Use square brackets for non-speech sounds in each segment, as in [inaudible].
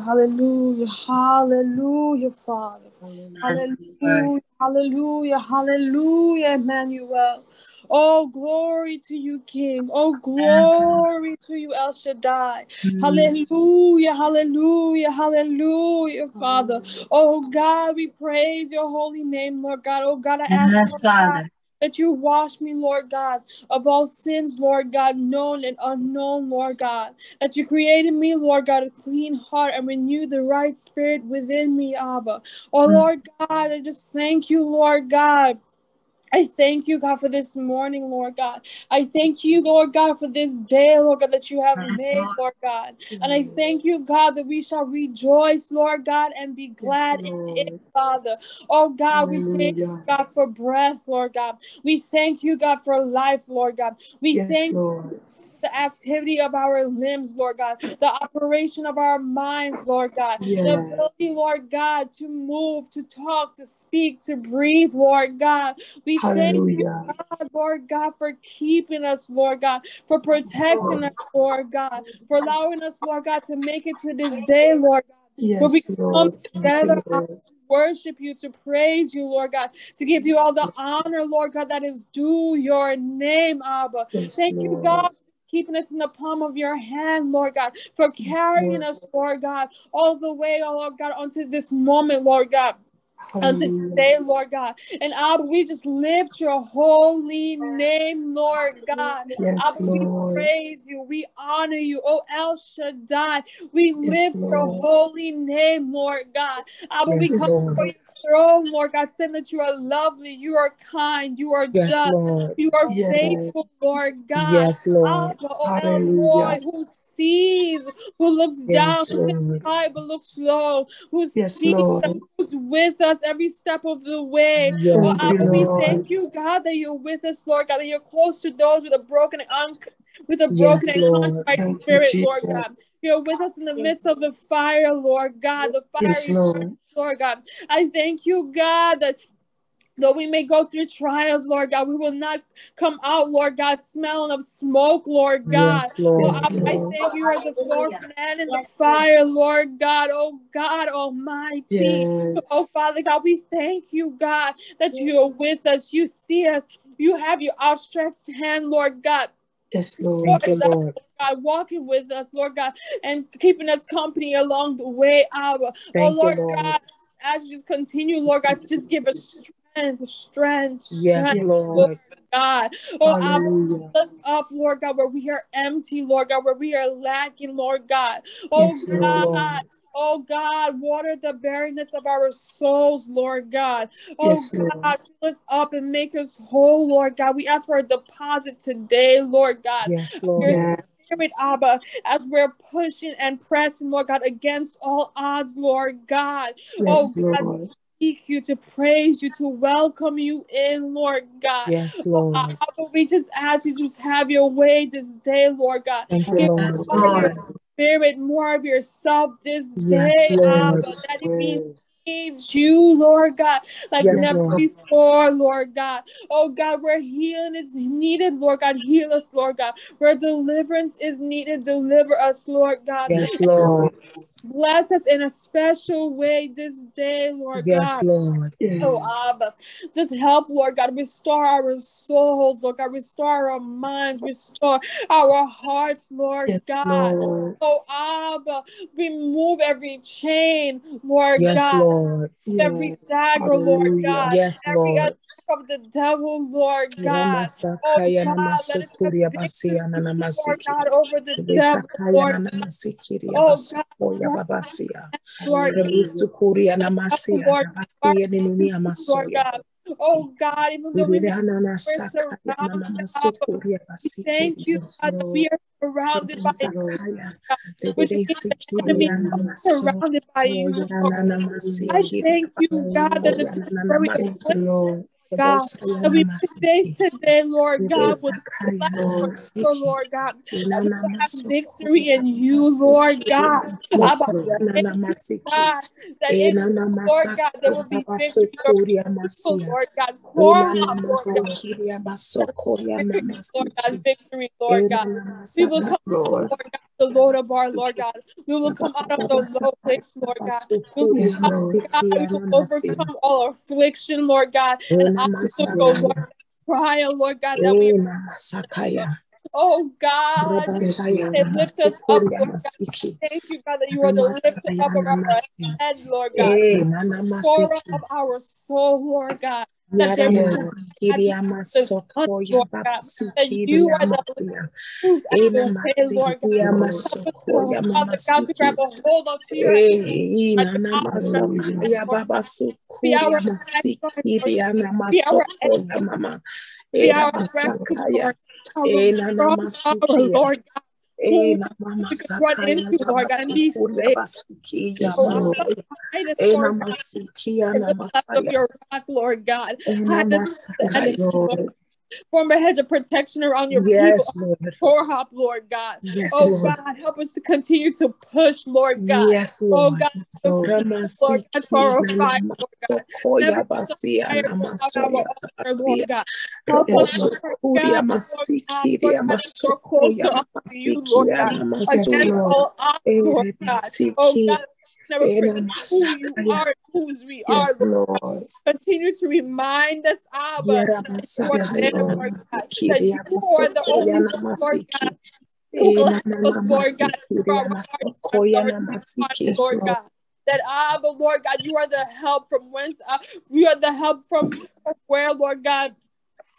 Hallelujah. Hallelujah, Father. Hallelujah. Hallelujah. Hallelujah, Emmanuel. Oh, glory to you, King. Oh, glory to you, El Shaddai. Hallelujah. Hallelujah. Hallelujah, Father. Oh, God, we praise your holy name, Lord God. Oh, God, I ask Yes, Father. That you wash me, Lord God, of all sins, Lord God, known and unknown, Lord God. That you created me, Lord God, a clean heart and renew the right spirit within me, Abba. Oh, Mm. Lord God, I just thank you, Lord God. I thank you, God, for this morning, Lord God. I thank you, Lord God, for this day, Lord God, that you have made, Lord. God. And I thank you, God, that we shall rejoice, Lord God, and be glad in it, Father. Oh, God, we thank you, God, for breath, Lord God. We thank you, God, for life, Lord God. We Yes, thank Lord. The activity of our limbs, Lord God, the operation of our minds, Lord God, the ability, Lord God, to move, to talk, to speak, to breathe, Lord God. We thank you, God, Lord God, for keeping us, Lord God, for protecting us, Lord God, for allowing us, Lord God, to make it to this day, Lord God. Where we Yes, can come Lord. Thank together to worship you, to praise you, Lord God, to give you all the honor, Lord God, that is due your name, Abba. Yes, Thank you, God, keeping us in the palm of your hand, Lord God, for carrying us, Lord God, all the way, oh Lord God, unto this moment, Lord God. Unto today, Lord God. And Abba, we just lift your holy name, Lord God. Yes, Abba, we praise you. We honor you. Oh, El Shaddai. We Yes, lift your holy name, Lord God. Abba, we come Lord. before your throne, Lord God, saying that you are lovely, you are kind, you are Yes, just, Lord. you are Yes. faithful, Lord God. Yes, Lord. Abba, oh El Hallelujah. Roi, who sees, who looks down, Yes, who sits high but looks low, who sees who's with us every step of the way. Yes, Oh, Abba, we thank you, God, that you're with us, Lord God, that you're close to those with a broken un- with a broken and contrite spirit. Lord God. You're with us in the midst of the fire, Lord God, the Yes, Lord. Lord God. I thank you, God, that Though we may go through trials, Lord God, we will not come out, Lord God, smelling of smoke, Lord God. Yes, Lord. Yes, Abba, I thank you are the fourth Hallelujah. man in the fire, Lord God. Oh God Almighty. Yes. Oh Father God, we thank you, God, that you are with us. You see us. You have your outstretched hand, Lord God. Yes, Lord. Thank you, Lord. God, walking with us, Lord God, and keeping us company along the way, Abba. Oh, Thank you, Lord Lord. God, as you just continue, Lord God, to just give us strength, strength, Yes, Lord. Lord God. Oh, Abba, fill us up, Lord God, where we are empty, Lord God, where we are lacking, Lord God. Oh, Yes, Yes, God. Lord. Oh God, water the barrenness of our souls, Lord God. Oh Yes, Lord. God, fill us up and make us whole, Lord God. We ask for a deposit today, Lord God. Yes, Lord. Spirit, Abba, as we're pushing and pressing, Lord God, against all odds, Lord God. Oh God, Lord. Seek you, to praise you, to welcome you in, Lord God. Yes, Oh, Lord. Abba, we just ask you to just have your way this day, Lord God. Thank you, Lord. us more of your Lord. spirit, more of yourself this Yes, day, Abba. Lord. Yes, That it needs you, Lord God, like Yes, never Lord. before, Lord God. Oh God, where healing is needed, Lord God, heal us, Lord God. Where deliverance is needed, deliver us, Lord God. Yes, Lord. Bless us in a special way this day, Lord Yes, God. Lord. Oh, Abba, just help, Lord God, restore our souls, Lord God, restore our minds, restore our hearts, Lord Yes, God. Lord. Oh, Abba, remove every chain, Lord Yes, God, Lord. every Yes. dagger, Lord God, Yes, every Lord. Attack of the devil, Lord God. Oh, Ramasakaya God, let it be a namasukuria victory, basia Lord nanamasiki. God, over the devil, Rebesakaya Lord. nanamasikiria Oh, God, basukoya babasia. Lord God. Rebesukuria the devil, namasia oh, Lord, are rabasia nini Lord amasoya. God. Oh God, even though we may we're Irihananasakaya surrounded, Abba, namamasukuria we basiki. thank you, Yes, God, that Lord. we are surrounded by Yes, you, Lord. Rebesakaya. God, which means that the enemy is Rebesikiria not Hallelujah. namaso. surrounded by you, Lord. I Oyarananamasikiria thank you, God, that the Hallelujah. temporary basoya Thank you, Lord. God, that we namasiki. today, Lord God, with less Lord. for. Lord God, that we will have victory in you, Lord. God. Yes, Abba, Lord. thank Nana you, masiki. God, that in you, Lord God, there will be victory. Your basukuri people, amasia. Lord God, pour out, Lord God, masikiri that basukuri Lord namasiki. God, victory, Lord God. We will come. Lord God, the Lord of our Lord God. We will come out of the low place, Lord God. We will, come, God, we will overcome all affliction, Lord God, and obstacles, Lord God. Trial, Lord God, that we. Oh God, and lift us up, Lord God. Thank you, God, that you are the lifter up of our head, Lord God. Eh, Masiki. of our soul, Lord God. That Yara there is Masiki. Yamasokoya Lord God, that you are the Eh, and the way, Lord God. Father God, to grab a hold of to your hand, Nana to Masakaya Lord God. Be our Masiki. Lord God. Be our be our Lord. Our Eh, Nana strong tower, Masukia. Lord God. Eh, Who run into, Lord God, and be Babasukuria safe. Basiki. Yes, Oh, Lord. God, hide us, Eh, Lord God, Namasiki. in Yana the of your rock, Lord God. Eh, Hide us from the Yes, enemy, Lord. Form a hedge of protection around your people. Yes, Lord. Pour up, Lord God. Yes, Oh Lord. God, help us to continue to push, Lord God. Yes, Oh Lord. God, the Lord. God, for fire, Lord God. Never fire our altar, Lord God. Help us, Lord. God, Lord God. Lord God, closer to you, Lord God. Against Lord. all odds, Lord God. Oh God, never forget who you are, whose we are, Yes, Lord. Lord. Continue to remind us, Abba, that you are there, Lord. God. That you are the only one, Lord God, who can help us, Lord God, Enanamasiki. our hard Yamasokoya times, our Lord Lord. God. That Abba, Lord God, you are the help from whence uh, you are the help from where, Lord God.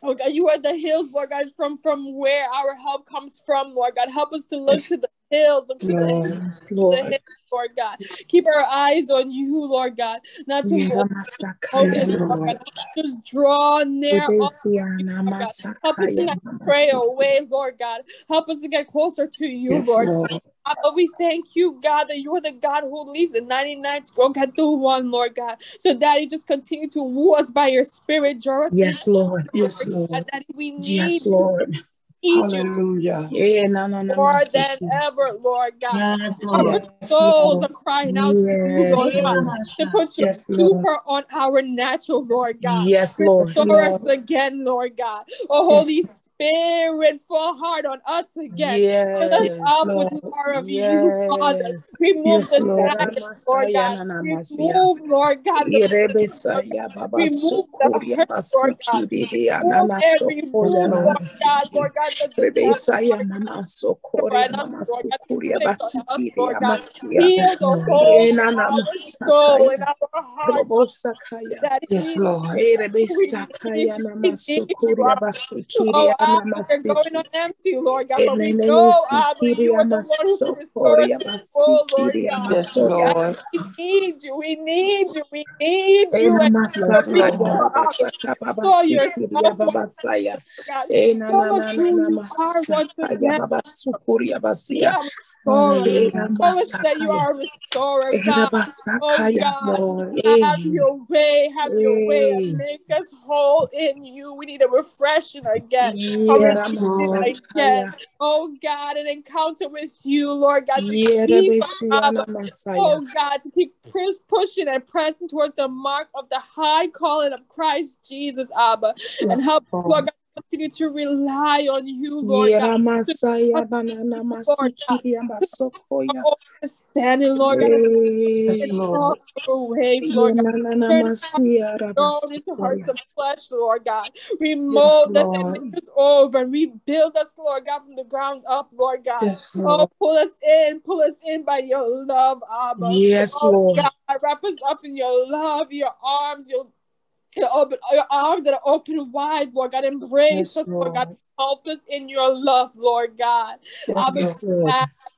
Oh God, you are the hills, Lord God, from from where our help comes from, Lord God. Help us to look to the hills, look to the Lord. The Lord. hills, Lord God. Keep our eyes on you, Lord God, not to look Yeramasakaya. focus, Yes, Lord. God. Just draw near us, Ebesia Lord God. Help us to not pray away, Lord God. Help us to get closer to you, Yes, Lord. Lord. But we thank you, God, that you are the God who leaves the 99 to go get the one, Lord God. So, Daddy, just continue to woo us by your spirit, draw us Yes, Lord. Yes, Lord. Daddy. We need Yes, Lord. Need Hallelujah. Yeah, no, no, no, more Masiki. than ever, Lord God. Yes, Our Lord. Yes, souls Lord. are crying out to you, Lord God. Lord. To put your Yes, super on our natural, Lord God. Yes, Lord. Restore Lord. us again, Lord God. Oh, Holy Spirit, fall hard on us again. Fill us Yes. up Lord. with more of you, Father. Remove Yes, the Lord. stagnant, Lord God. Remove, Lord God, the Irebesaya baba remove the hurt, Lord God. Remove every sokoya move, Lord. Lord God. Lord God, that the Rebesaya Lord God, us, Lord God, sukuria take on us, basikiri Lord God. Heal the Lord. in our soul, masakaya. in our heart, Robosakaya. that Yes, Lord. We need you, we need you, sukuria Abba. basikiri Abba, nama we're going on empty, Lord God, but we know, Abba, ah, you are the one who can us full, Lord God. Yes. Lord. We need you, we need you, we need you, Ena and Yes, we masaka ya Lord. know, baba Abba, saka baba restore yourself, Lord. God. Show us na na who you are once again. Baba sukuri ya restorer. Hallelujah. Ena Show us that you are a restorer, God. Oh. God, have Eh, your way, have your way, eh. make us whole in you. We need a refreshing again, a refreshing again. Oh God, an encounter with you, Lord God, keep us besia up. na masaya. Oh God, to keep push, pushing and pressing towards the mark of the high calling of Christ Jesus, Abba, and help. Lord God, continue to rely on you, Lord God. Yera masaya banana Lord God, masikiri ya masoko ya. our understanding, Lord God, Yes, in Lord. ways, Lord God. Turn into hearts of flesh, Lord God. Yes, Remold us and make us over and rebuild us, Lord God, from the ground up, Lord God. Yes, Oh, pull us in, pull us in by your love, Abba. Yes, Oh Lord. God, wrap us up in your love, your arms, your your open your arms that are open wide, Lord God. Embrace Yes, us, Lord God. Help us in your love, Lord God. Yes, Abba, Lord. Yes, Lord.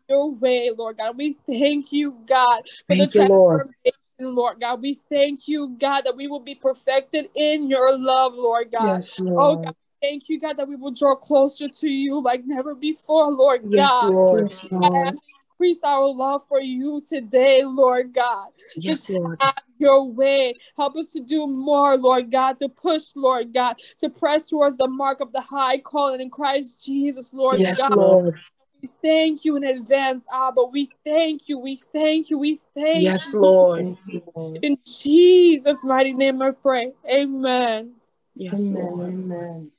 your way, Lord God. We thank you, God, for Thank the you, Lord. transformation, Lord God. We thank you, God, that we will be perfected in your love, Lord God. Yes, Oh, God. Thank you, God, that we will draw closer to you like never before, Lord Yes, God. Lord. God, Lord. Increase our love for you today, Lord God. Yes, Lord. Have your way. Help us to do more, Lord God, to push, Lord God, to press towards the mark of the high calling in Christ Jesus, Lord Yes, God. Lord. We thank you in advance, Abba. We thank you. We thank you. We thank Yes, you. Lord. Thank you, Lord. In Jesus' mighty name I pray. Amen. Yes, Amen. Lord. Amen.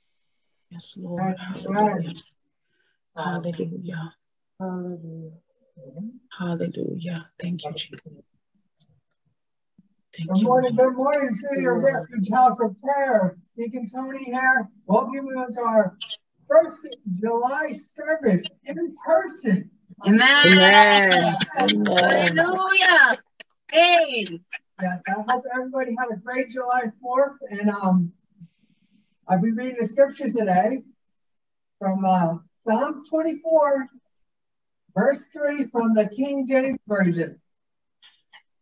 Yes, Lord. Hallelujah. Hallelujah. Hallelujah. Hallelujah. Thank you, Jesus. Thank Good you. morning, Lord. good morning, City of Refuge House of Prayer. Deacon Tony here. Welcome you to our first July service in person. Amen. Amen. Amen. Hallelujah. Hey. Yeah, I hope everybody had a great July 4th. And um, I'll be reading the scripture today from uh, Psalm 24, verse 3 from the King James Version.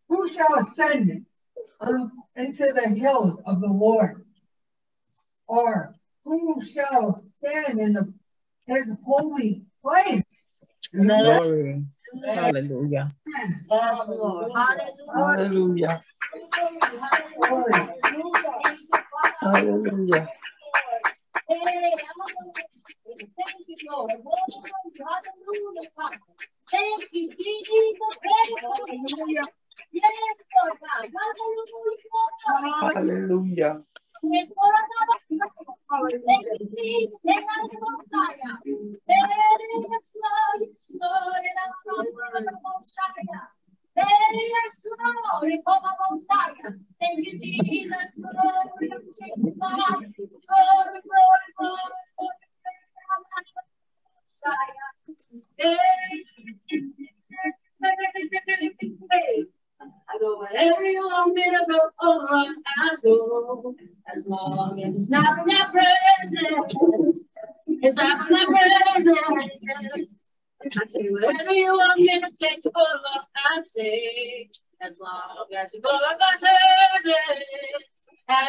Who shall ascend um, into the hills of the Lord? Or who shall stand in the, his holy place? Amen. Glory. Hallelujah. Yes, Lord. Hallelujah. Hallelujah. Hallelujah. Aleluia. Thank you, Jesus. Glory, glory, glory, glory, glory. I go everyone miracle over I go as long as it's not from my presence. It's not from my presence. I say whatever you want me to take over, I say as long as you glorifies heaven, as.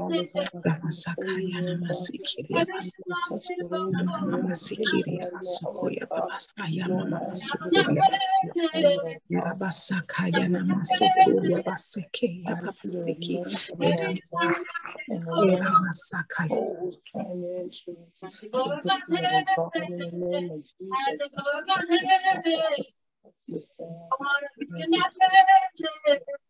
mama you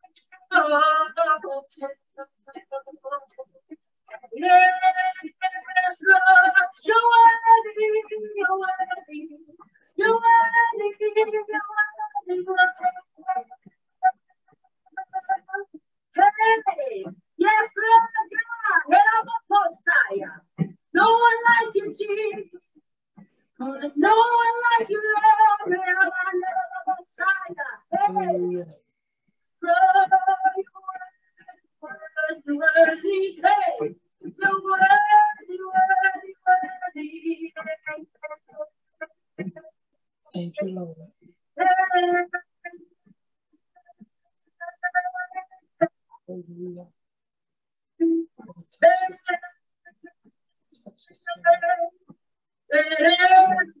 oh, oh. No one like you. Oh, Lord. Messiah. Thank you, Lord. Hallelujah. Oh, touch holy sound. Everything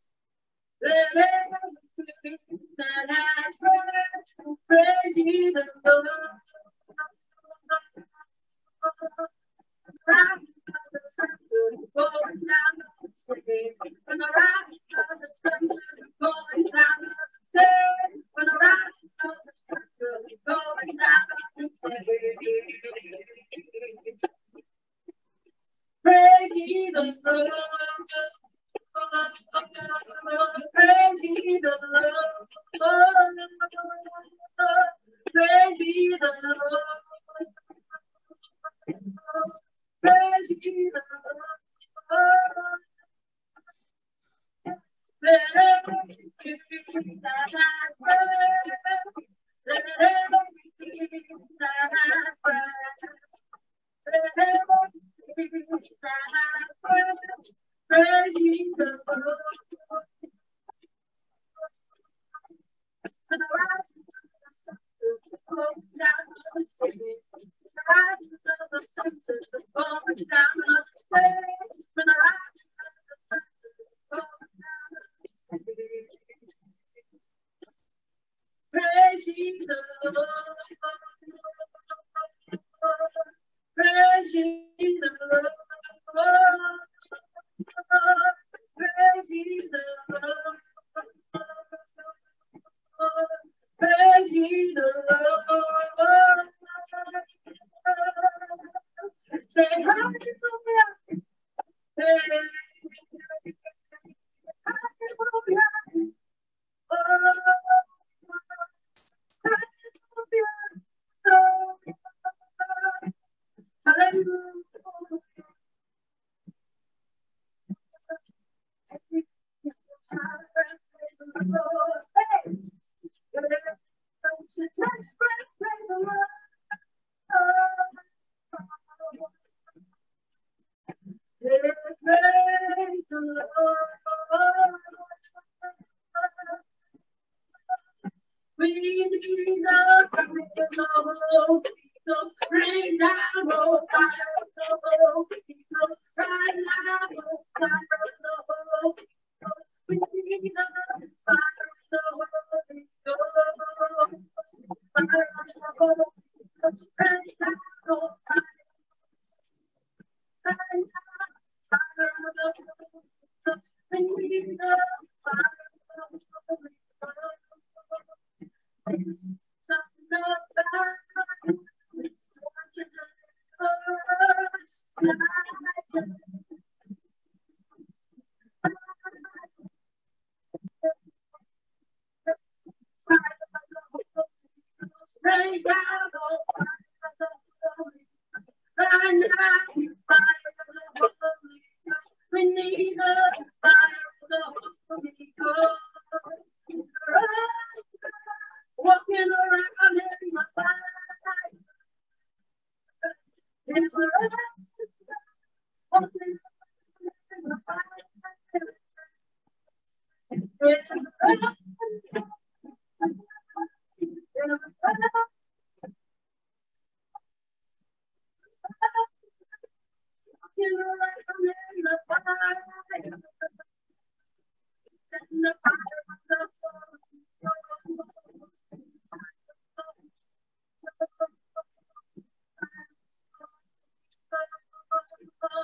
that has breath, praise ye the Lord.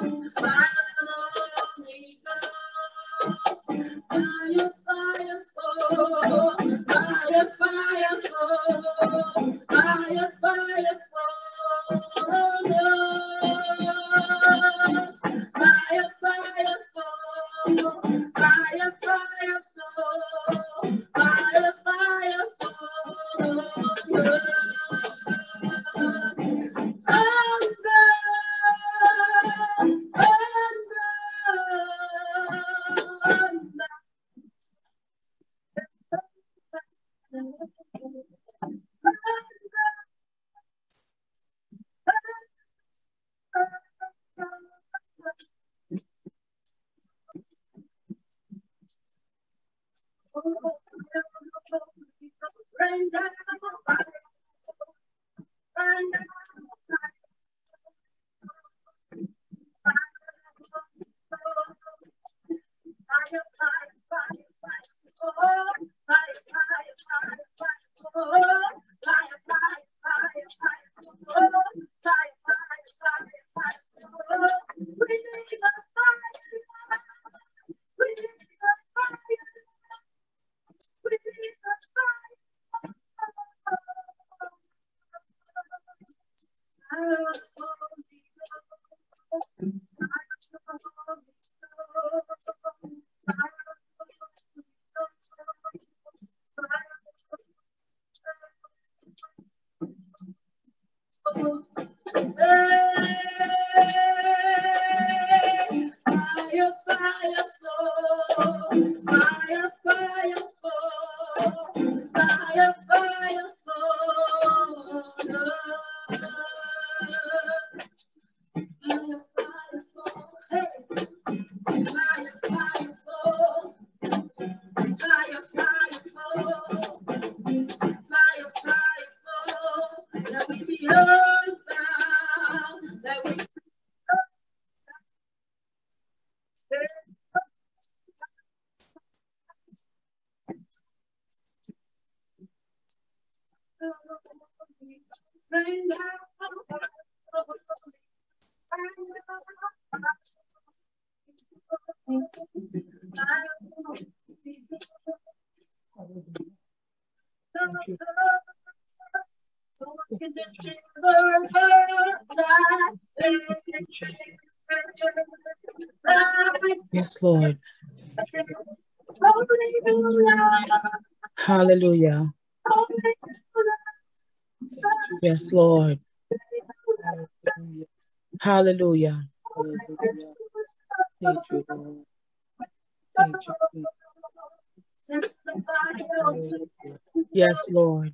Bye. Lord. Hallelujah. Yes, Lord. Hallelujah. Thank Lord. Yes, Lord.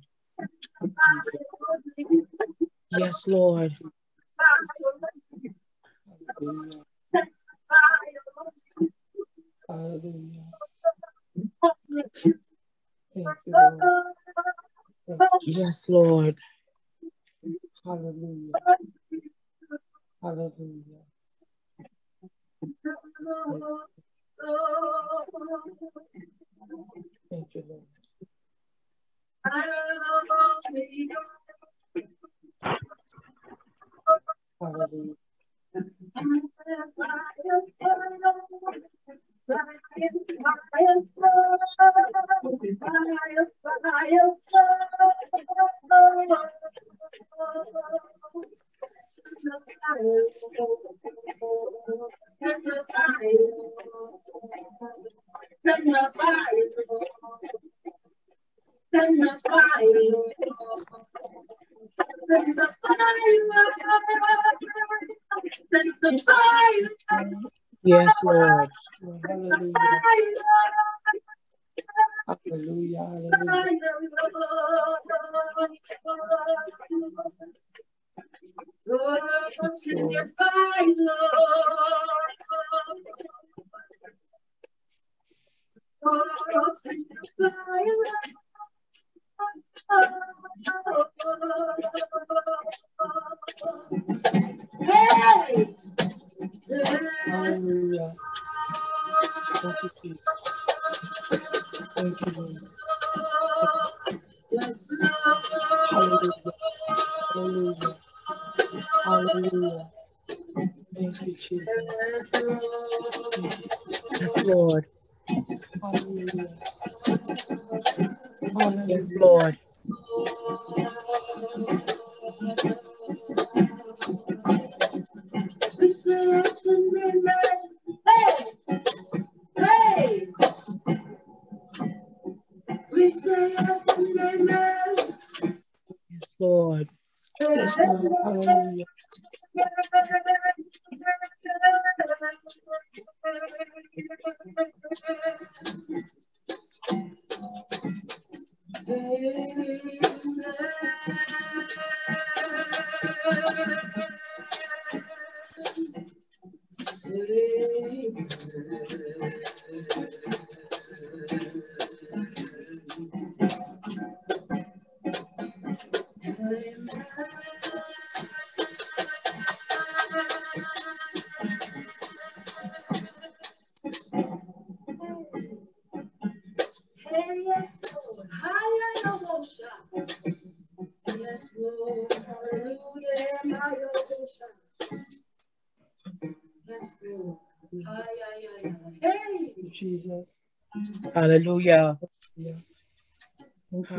Yes, Lord. Lord.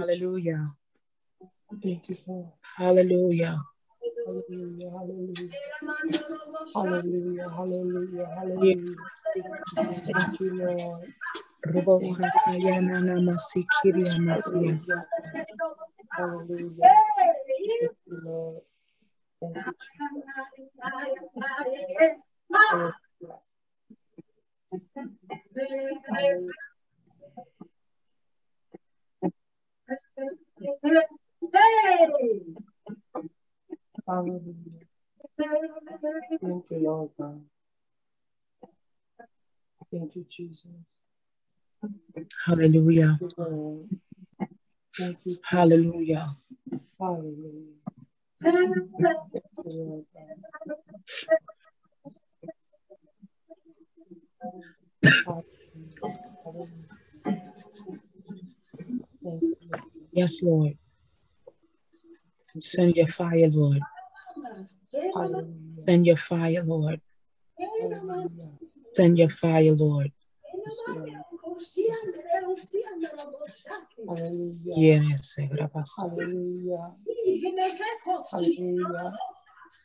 Hallelujah. Thank you, Lord. Hallelujah. Hallelujah. Hallelujah. Hallelujah. Hallelujah. Hallelujah. Thank you, Lord. Robo sakaya nana masikiri amasia. Hallelujah. Hallelujah. Thank you, Lord. Thank you, Jesus. Hallelujah. Hallelujah. Thank you, Lord God. Thank you, Jesus. Hallelujah. Thank you. Jesus. Hallelujah. Hallelujah. You, Lord Hallelujah. Lord. Yes, Lord. Send your fire, Lord. Send your fire, Lord. Send your fire, Lord. Yes, Lord. Yes, Rabasa.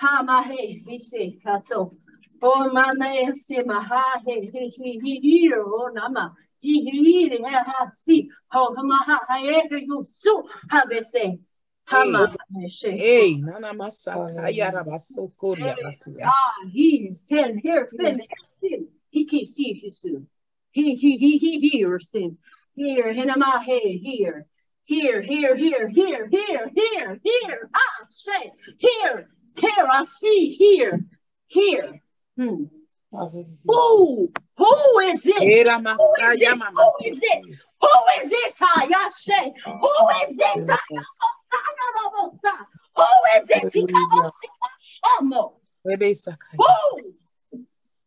Hamahe, Vise, Kato. O Mame, Simahahe, Hihiro, O Nama. Hihiri, Ha, Si, Ho, Hamaha, Haere, Yusu, Habese. Hey, Nana Masaka, Yarabaso, Korea, Masia. Ah, he's ten here, Finn, Sin. He can see if you soon. He, he, he, he, here, Sin. Here, Hinamahe, here. Here, here, here, here, here, here, here, ah, straight, here, here I see here here hmm who who is it Hey, ramasaya mama. Who is it? Who is it, Tayashe? Who is it, Who is it, Hallelujah. Tikamo? Rebe sakaya. Who?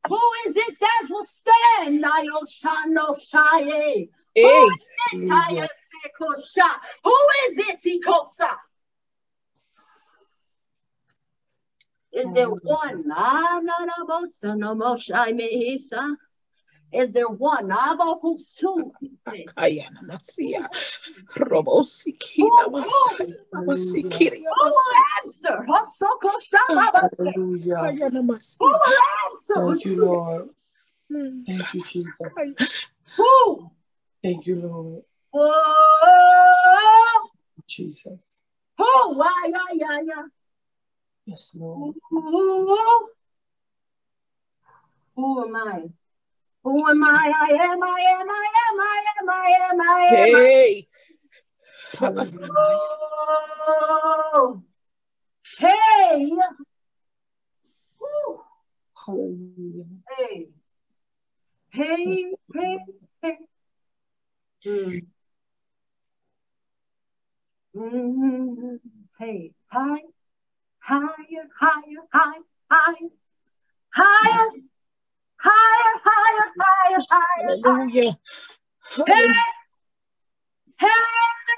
Who is it that will stand? Nayoshano Shaye. Hey, Hallelujah. Who is it, Tikosa? Is there one? Ah, no, no, bosa, no, moshai mehisa. Is there one? Abo who's kaya namasia. Robosiki namasaya. Namasiki Who will answer? Hosoko Shababase. Hallelujah. Kaya Who namasia. will answer? Thank you, [laughs] Lord. Thank you, Jesus. Who? Thank you, Lord. Oh, Jesus. who? Why, yeah, yeah, yeah. Yes, Lord. Who? Who am I? Who am I? I am, I am, I am, I am, I am, I am. Hey, Hallelujah. Oh, hey. Woo. Hallelujah. Hey. Hey, hey, hey. Mm. Mm. Hey, high, higher, higher, high, higher, higher, higher, higher, higher, higher. hallelujah. Hey, hey,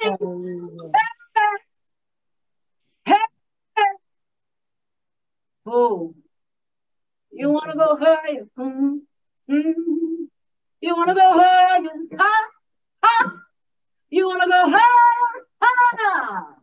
Hallelujah. hey, hey. Oh, you want to go higher? Mm, mm. You want to go higher? Huh? Huh? You want to go higher? Huh?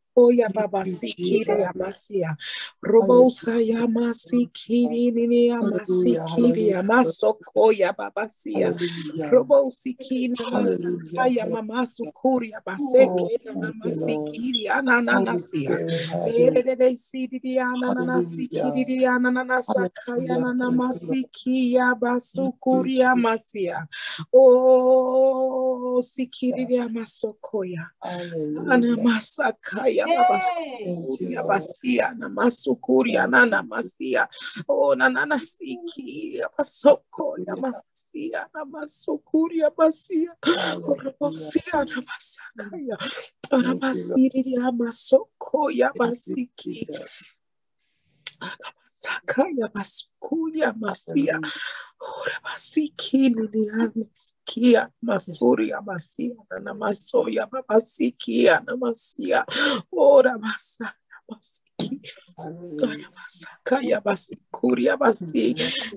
Oya baba sikiri amasia. Robosa yamasi kiri nini amasi kiri amaso koya baba sia. Robosi kiri amasa ya mama sukuri abaseke na mama sikiri ananana sia. Berede siri ananana sikiri ananana sakaya ananana sikia basukuri amasia. Oh sikiri amasokoya. Ana masakaya babasukuria basia na masukuria nana masia. O na nana siki basoko ya masia na masukuria basia. Ora basia na masakaya. Ora basiri ya masoko ya basiki Sakaya basukuya masia. Ora basiki niliansikia masuri ya masia na masoya babasikia na masia. Ora masaya basiki ora masakaya ya basi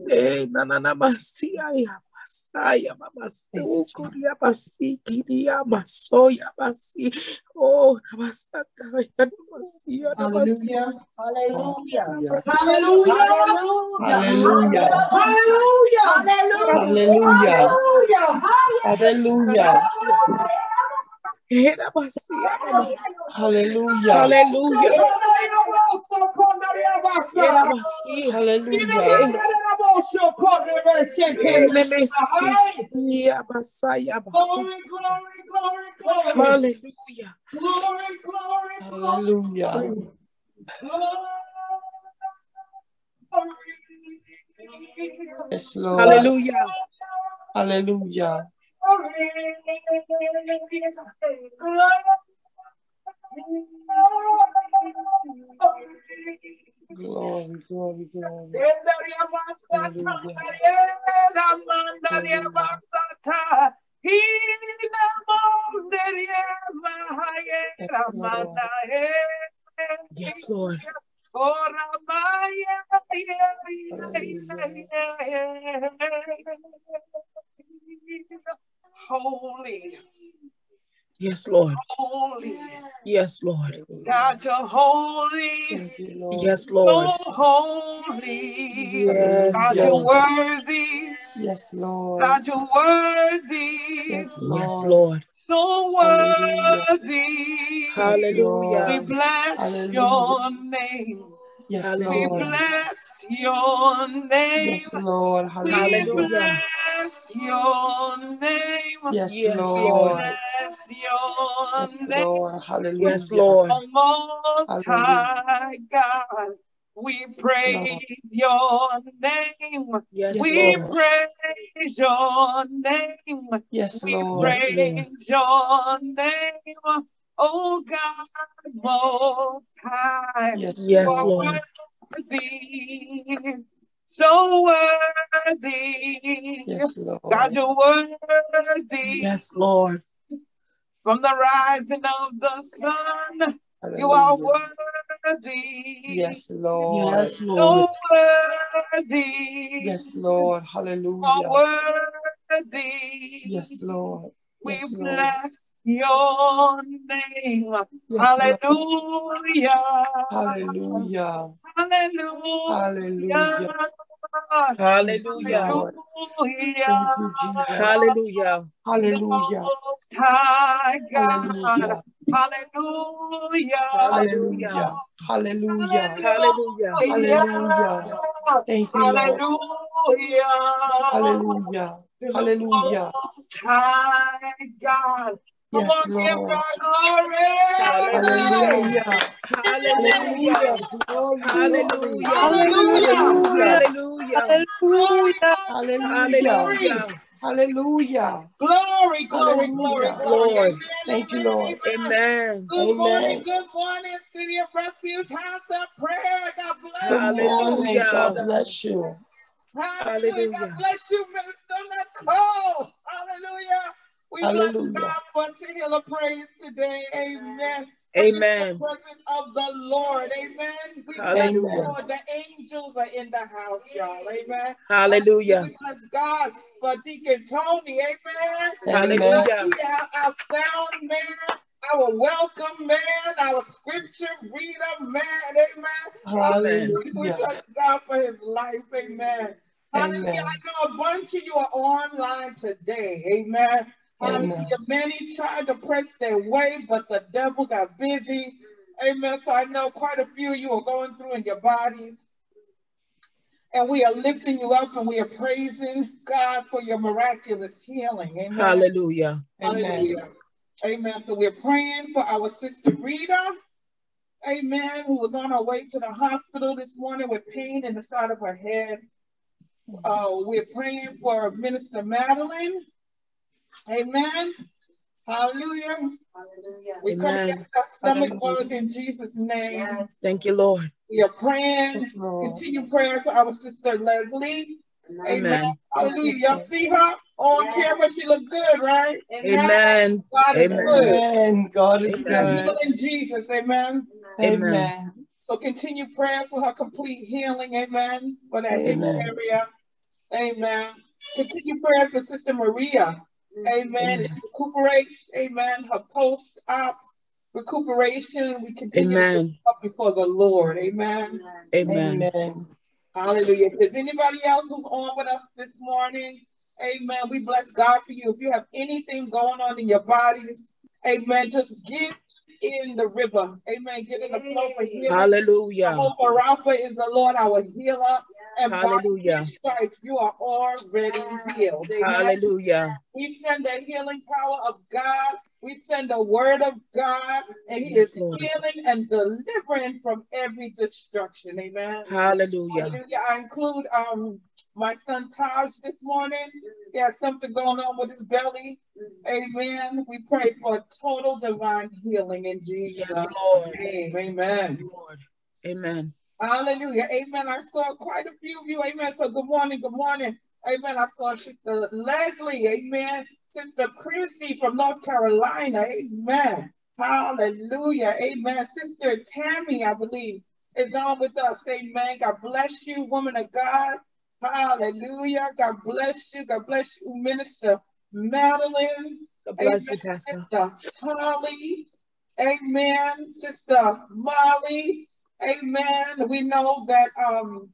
eh na na na masia ya masaya babasukuri ya basiki ya masoya basi oh na masakaya na masia na masia Hallelujah. Hallelujah. Hallelujah. Hallelujah. Hallelujah. Hallelujah. Era masia na masia Hallelujah. Hallelujah. Hallelujah. Enemesikia basaya basu. Glory, glory, glory, glory. Hallelujah. Glory, glory, Hallelujah. glory. Yes, Lord. Hallelujah. Hallelujah. Glory, glory, glory. Yes, Lord. Holy, Yes, Lord. holy, Yes, Lord. God, you're holy, Thank you, Lord. Yes, so Lord. holy. Yes, God, you're Lord. worthy. Yes, Lord. God, you're worthy. Yes, Yes, Lord. Lord. So worthy. Hallelujah. We bless Hallelujah. your name. Yes, Lord. We bless your name. Yes, Lord. We Hallelujah. Bless your name. Yes, Yes, Lord. bless your Yes, name. Lord. Hallelujah. Yes, Lord. Most Hallelujah. High God, we praise your name. Yes, Yes, We Lord. praise your name. Yes, We Lord. Yes, praise Lord. your name. Oh God, most high. Yes, Yes, Lord. worthy. So worthy. Yes, Lord. God, you're worthy. Yes, Lord. From the rising of the sun, you are Hallelujah. worthy. Yes, Lord. Yes, Lord. So worthy. Yes, Lord. You are Hallelujah. worthy. Yes, Lord. We Yes, Lord. bless your name. Yes, Lord. Hallelujah. Hallelujah. Hallelujah. Hallelujah. Hallelujah. Lord. Thank you, Jesus. Hallelujah. Hallelujah. Most High God. Hallelujah. Hallelujah. Hallelujah. Hallelujah. Hallelujah. Hallelujah. Thank you, Lord. Hallelujah. Hallelujah. Hallelujah. Most High God. Come Yes, on, give Lord. God glory. Hallelujah. Hallelujah. Glory, Hallelujah. Hallelujah. Hallelujah. Hallelujah. Hallelujah. Hallelujah. Glory, glory, glory, Hallelujah. glory. Lord. Thank you, Lord. Amen. Good morning, good morning, City of Refuge, House of Prayer. God bless Good you. Hallelujah. God bless you. Hallelujah. God bless you, Minister Nicole. Hallelujah. We bless God for Tehillah praise today. Amen. Amen. The presence of the Lord. Amen. We bless the Hallelujah. Lord. The angels are in the house, y'all. Amen. Hallelujah. We bless God for Deacon Tony. Amen. Amen. Hallelujah. He, our, our sound man, our welcome man, our scripture reader man, amen. Hallelujah. We bless God for his life, amen. Hallelujah. Amen. I know a bunch of you are online today, amen. Hallelujah. Many tried to press their way, but the devil got busy. Amen. So I know quite a few of you are going through in your bodies. And we are lifting you up and we are praising God for your miraculous healing. Amen. Hallelujah. Hallelujah. Amen. Amen. So we're praying for our sister Rita. Amen. Who was on her way to the hospital this morning with pain in the side of her head. Uh, we're praying for Minister Madeline. Amen. Hallelujah. Hallelujah. We come against that stomach bug in Jesus' name. Yes. Thank you, Lord. We are praying. Yes, Continue prayers for our sister Leslie. Amen. Amen. Hallelujah. Y'all see her on yes. camera? She look good, right? Amen. God is Amen. good. Amen. God is Amen. good. In Jesus. Amen. Amen. So continue prayers for her complete healing. Amen. For that Amen. area. Amen. Continue prayers for Sister Maria. Amen. Amen. She recuperates. Amen. Her post-op recuperation. We continue Amen. to up before the Lord. Amen. Amen. Amen. Hallelujah. If there's anybody else who's on with us this morning, amen. We bless God for you. If you have anything going on in your bodies, amen, just get in the river. Amen. Get in the flow for healing. Hallelujah. Jehovah Rapha is the Lord our healer. And Hallelujah. by stripes, you are already healed. Amen. Hallelujah. We send the healing power of God. We send the word of God, and He yes, is Lord. healing and delivering from every destruction. Amen. Hallelujah. Hallelujah. I include um my son Taj this morning. He has something going on with his belly. Amen. We pray for total divine healing in Jesus' yes, Lord. name. Amen. Yes, Lord. Amen. Hallelujah. Amen. I saw quite a few of you. Amen. So good morning. Good morning. Amen. I saw Sister Leslie. Amen. Sister Christy from North Carolina. Amen. Hallelujah. Amen. Sister Tammy, I believe, is on with us. Amen. God bless you, woman of God. Hallelujah. God bless you. God bless you, Minister Madeline. God bless Amen. you, Pastor. Sister Holly. Amen. Sister Molly. Amen. We know that um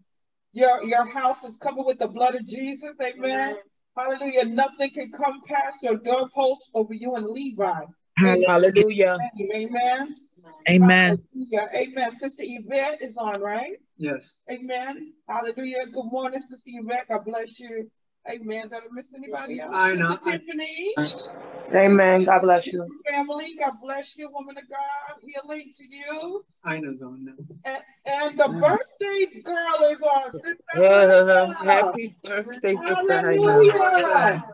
your your house is covered with the blood of Jesus. Amen. Hallelujah. Nothing can come past your doorpost over you and Levi. Hallelujah. Amen. Amen. Hallelujah. Amen. Sister Yvette is on, right? Yes. Amen. Hallelujah. Good morning, Sister Yvette. God bless you. Amen. Did I miss anybody else? I know. Tiffany. Amen. God bless you. Family, God bless you, woman of God. Healing to you. I know going now. And, and the birthday girl is on. Sister uh, [laughs] happy birthday, Sister Hallelujah.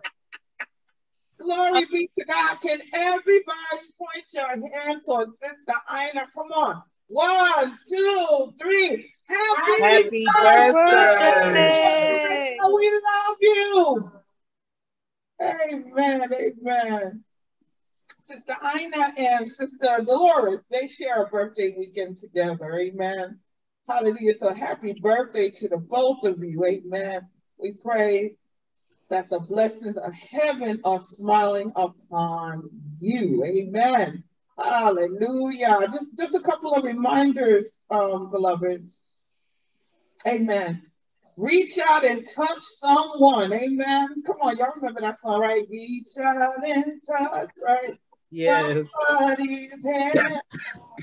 Glory be to God. Can everybody point your hand towards Sister Ina? Come on. One, two, three. Happy, Happy birthday. birthday. We love you. Amen. Amen. Sister Ina and Sister Dolores, they share a birthday weekend together. Amen. Hallelujah. So happy birthday to the both of you. Amen. We pray that the blessings of heaven are smiling upon you. Amen. Hallelujah. Just, just a couple of reminders, um, beloveds. Amen. Reach out and touch someone. Amen. Come on, y'all remember that song, right? Reach out and touch, right? Yes.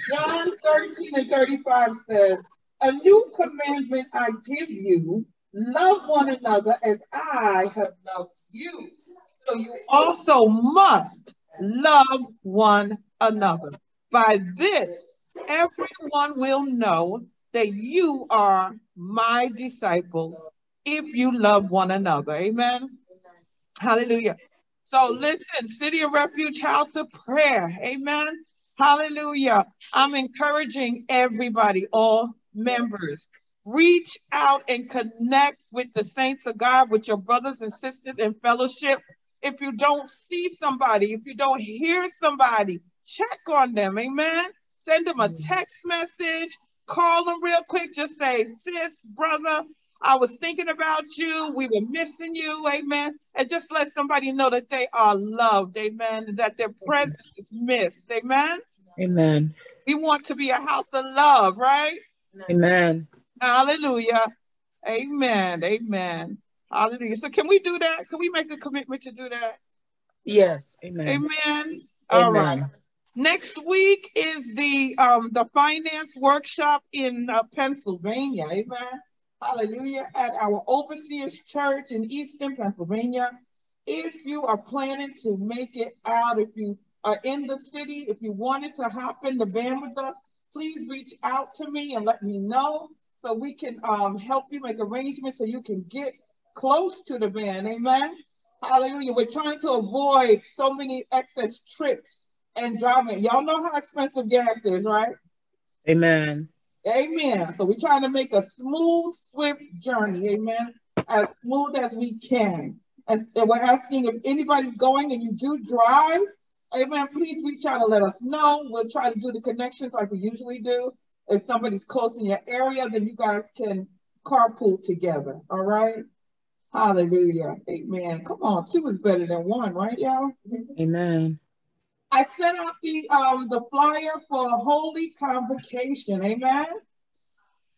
John 13 and 35 says, A new commandment I give you, love one another as I have loved you. So you also must love one another. By this, everyone will know that you are my disciples if you love one another. Amen. Hallelujah. So listen, City of Refuge House of Prayer. Amen. Hallelujah. I'm encouraging everybody, all members, reach out and connect with the saints of God, with your brothers and sisters in fellowship. If you don't see somebody, if you don't hear somebody, check on them. Amen. Send them a mm. text message, call them real quick. Just say, sis, brother, I was thinking about you. We were missing you. Amen. And just let somebody know that they are loved. Amen. And that their presence is missed. Amen. Amen. We want to be a house of love, right? Amen. Hallelujah. Amen. Amen. Hallelujah. So can we do that? Can we make a commitment to do that? Yes. Amen. Amen. All right. Next week is the um the finance workshop in uh, Pennsylvania. Amen. Hallelujah. At our Overseers Church in Easton, Pennsylvania. If you are planning to make it out, if you are in the city, if you wanted to hop in the van with us, please reach out to me and let me know so we can um, help you make arrangements so you can get close to the van. Amen. Hallelujah. We're trying to avoid so many excess trips and driving. Y'all know how expensive gas is, right? Amen. Amen. So we're trying to make a smooth, swift journey. Amen. As smooth as we can. And and we're asking if anybody's going and you do drive, amen, please reach out and let us know. We'll try to do the connections like we usually do. If somebody's close in your area, then you guys can carpool together. All right. Hallelujah. Amen. Come on, two is better than one, right, y'all? Amen. I sent out the um the flyer for Holy Convocation. Amen.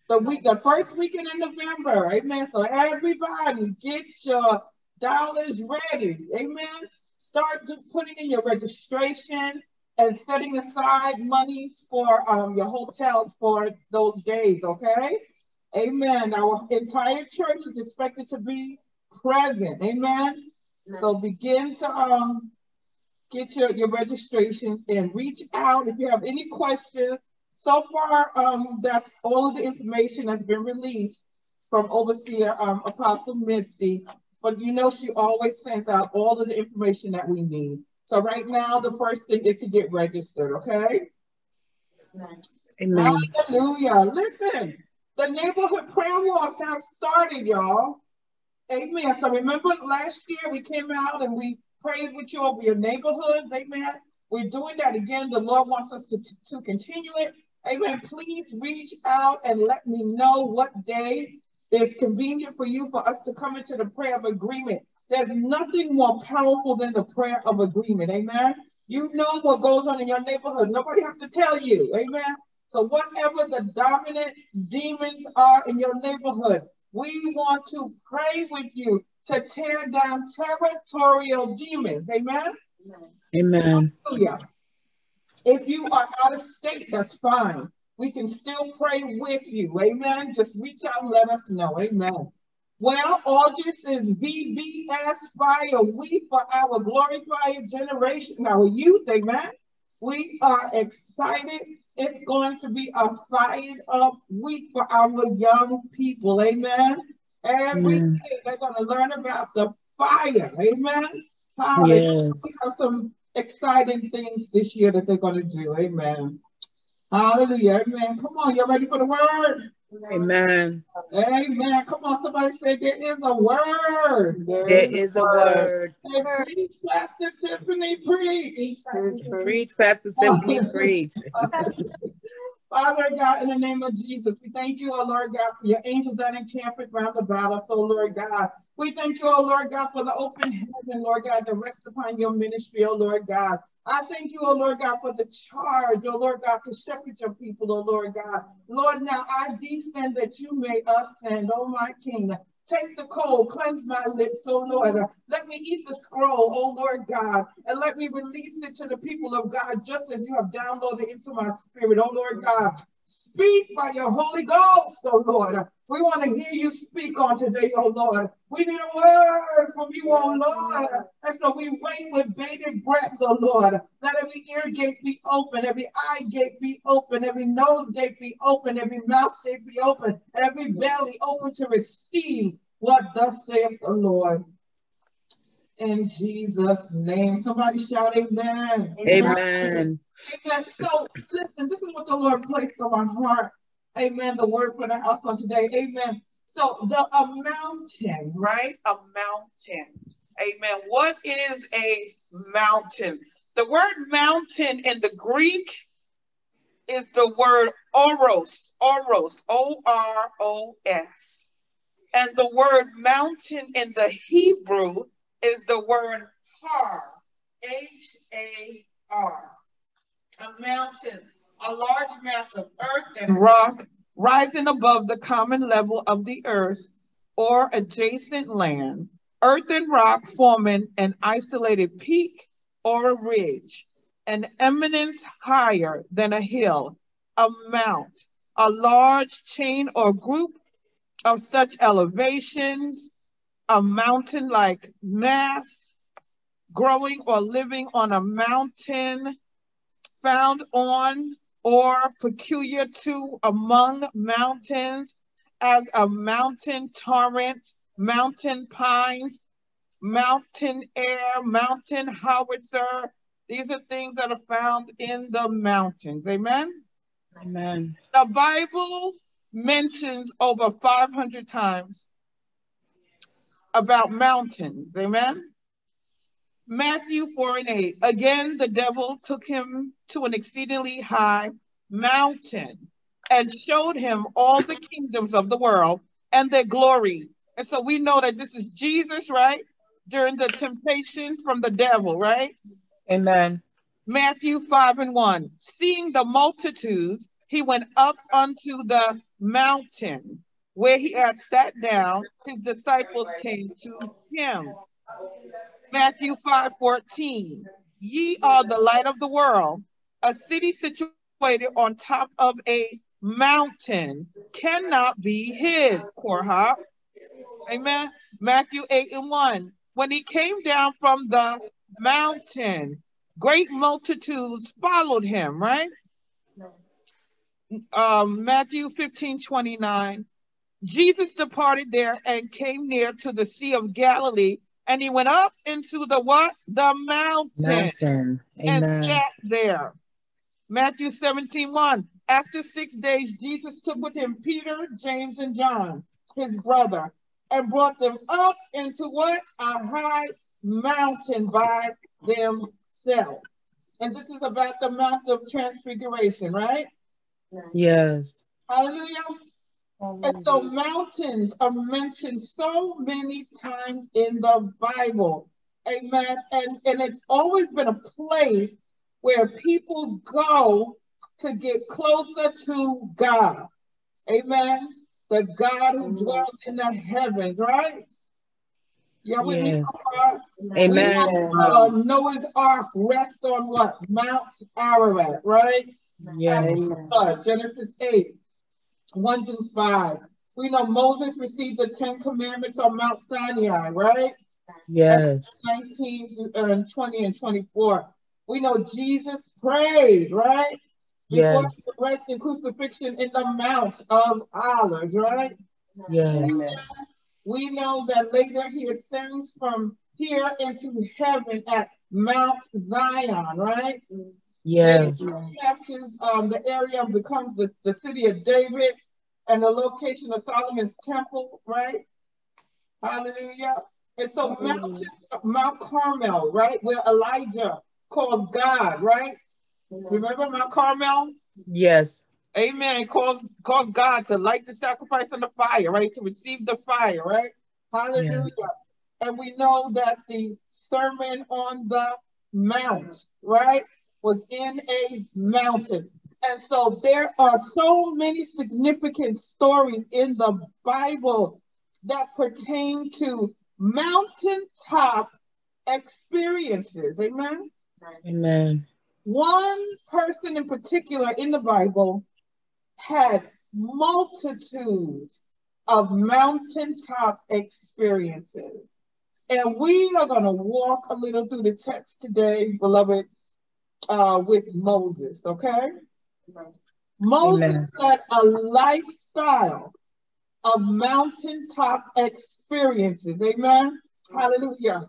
The week, the first weekend in November. Amen. So everybody, get your dollars ready. Amen. Start putting in your registration and setting aside monies for um your hotels for those days. Okay. Amen. Our entire church is expected to be present. Amen. So begin to um get your, your registrations and reach out if you have any questions. So far, um, that's all of the information that's been released from Overseer um, Apostle Misty. But you know, she always sends out all of the information that we need. So right now, the first thing is to get registered, okay? Amen. Hallelujah. Listen, the neighborhood prayer walks have started, y'all. Amen. So remember last year we came out and we prayed with you over your neighborhoods. Amen. We're doing that again. The Lord wants us to, to continue it. Amen. Please reach out and let me know what day is convenient for you for us to come into the prayer of agreement. There's nothing more powerful than the prayer of agreement. Amen. You know what goes on in your neighborhood. Nobody has to tell you. Amen. So whatever the dominant demons are in your neighborhood, we want to pray with you to tear down territorial demons. Amen. Amen. Hallelujah. If you are out of state, that's fine. We can still pray with you. Amen. Just reach out and let us know. Amen. Well, August is VBS Fire Week for our glorified generation, our youth. Amen. We are excited. It's going to be a fired up week for our young people. Amen. Every day they're going to learn about the fire. Amen. Hallelujah. Yes. We have some exciting things this year that they're going to do. Amen. Hallelujah. Amen. Come on, Y'all ready for the word? Amen. Amen. Come on, somebody say there is a word. There is a word. Hey, preach, Pastor Tiffany, preach. Preach, Pastor Tiffany, preach. [laughs] Father God, in the name of Jesus, we thank you, oh Lord God, for your angels that encamp round about us, oh Lord God. We thank you, oh Lord God, for the open heaven, Lord God, to rest upon your ministry, oh Lord God. I thank you, oh Lord God, for the charge, oh Lord God, to shepherd your people, oh Lord God. Lord, now I descend that you may ascend, oh my King. Take the coal, cleanse my lips, oh Lord. Let me eat the scroll, oh Lord God, and let me release it to the people of God just as you have downloaded into my spirit, oh Lord God. Speak by your Holy Ghost, oh Lord. We want to hear you speak on today, oh Lord. We need a word from you, oh Lord. And so we wait with bated breath, oh Lord. Let every ear gate be open, every eye gate be open, every nose gate be open, every mouth gate be open, every belly open to receive what thus saith the Lord. In Jesus' name. Somebody shout amen. Amen. Amen. So listen, this is what the Lord placed on my heart. Amen. The word for the house on today. Amen. So the a mountain, right? A mountain. Amen. What is a mountain? The word mountain in the Greek is the word oros. Oros. O R O S. And the word mountain in the Hebrew is the word har, H A R. A mountain, a large mass of earth and rock rising above the common level of the earth or adjacent land, earth and rock forming an isolated peak or a ridge, an eminence higher than a hill, a mount, a large chain or group of such elevations, a mountain like mass, growing or living on a mountain, found on or peculiar to among mountains, as a mountain torrent, mountain pines, mountain air, mountain howitzer. These are things that are found in the mountains. Amen. Amen. The Bible mentions over 500 times about mountains. Amen. Matthew 4 and 8. Again, the devil took him to an exceedingly high mountain and showed him all the kingdoms of the world and their glory. And so we know that this is Jesus, right? During the temptation from the devil, right? Amen. Matthew 5 and 1. Seeing the multitudes, he went up unto the mountain where he had sat down. His disciples came to him. Matthew 5 14. Ye are the light of the world. A city situated on top of a mountain cannot be hid. Korha. Amen. Matthew 8 and 1. When he came down from the mountain, great multitudes followed him, right? Um, Matthew 15 29. Jesus departed there and came near to the Sea of Galilee, and he went up into the what? The mountain, Mountain. and sat there. Matthew 17 1. After six days, Jesus took with him Peter, James, and John, his brother, and brought them up into what? A high mountain by themselves. And this is about the Mount of Transfiguration, right? Yes. Hallelujah. And so mountains are mentioned so many times in the Bible. Amen. And, and it's always been a place where people go to get closer to God. Amen. The God who dwells in the heavens, right? Yeah, with Yes. so? Amen. We know, um, Noah's Ark rests on what? Mount Ararat, right? Yes. Uh, Genesis 8, 1 through 5. We know Moses received the Ten Commandments on Mount Sinai, right? Yes. 19 through, uh, 20 and 24. We know Jesus prayed, right? Before Yes. and crucifixion in the Mount of Olives, right? Yes. We know that later he ascends from here into heaven at Mount Zion, right? Yes. It captures um, the area becomes the, the city of David and the location of Solomon's temple, right? Hallelujah. And so Mount, Mount Carmel, right? Where Elijah calls God, right? Remember Mount Carmel? Yes. Amen. Calls calls God to light the sacrifice on the fire, right? To receive the fire, right? Hallelujah. Yes. And we know that the Sermon on the Mount, right, was in a mountain. And so there are so many significant stories in the Bible that pertain to mountaintop experiences. Amen. Amen. One person in particular in the Bible had multitudes of mountaintop experiences. And we are going to walk a little through the text today, beloved, uh, with Moses, okay? Moses Amen. had a lifestyle of mountaintop experiences. Amen. Hallelujah.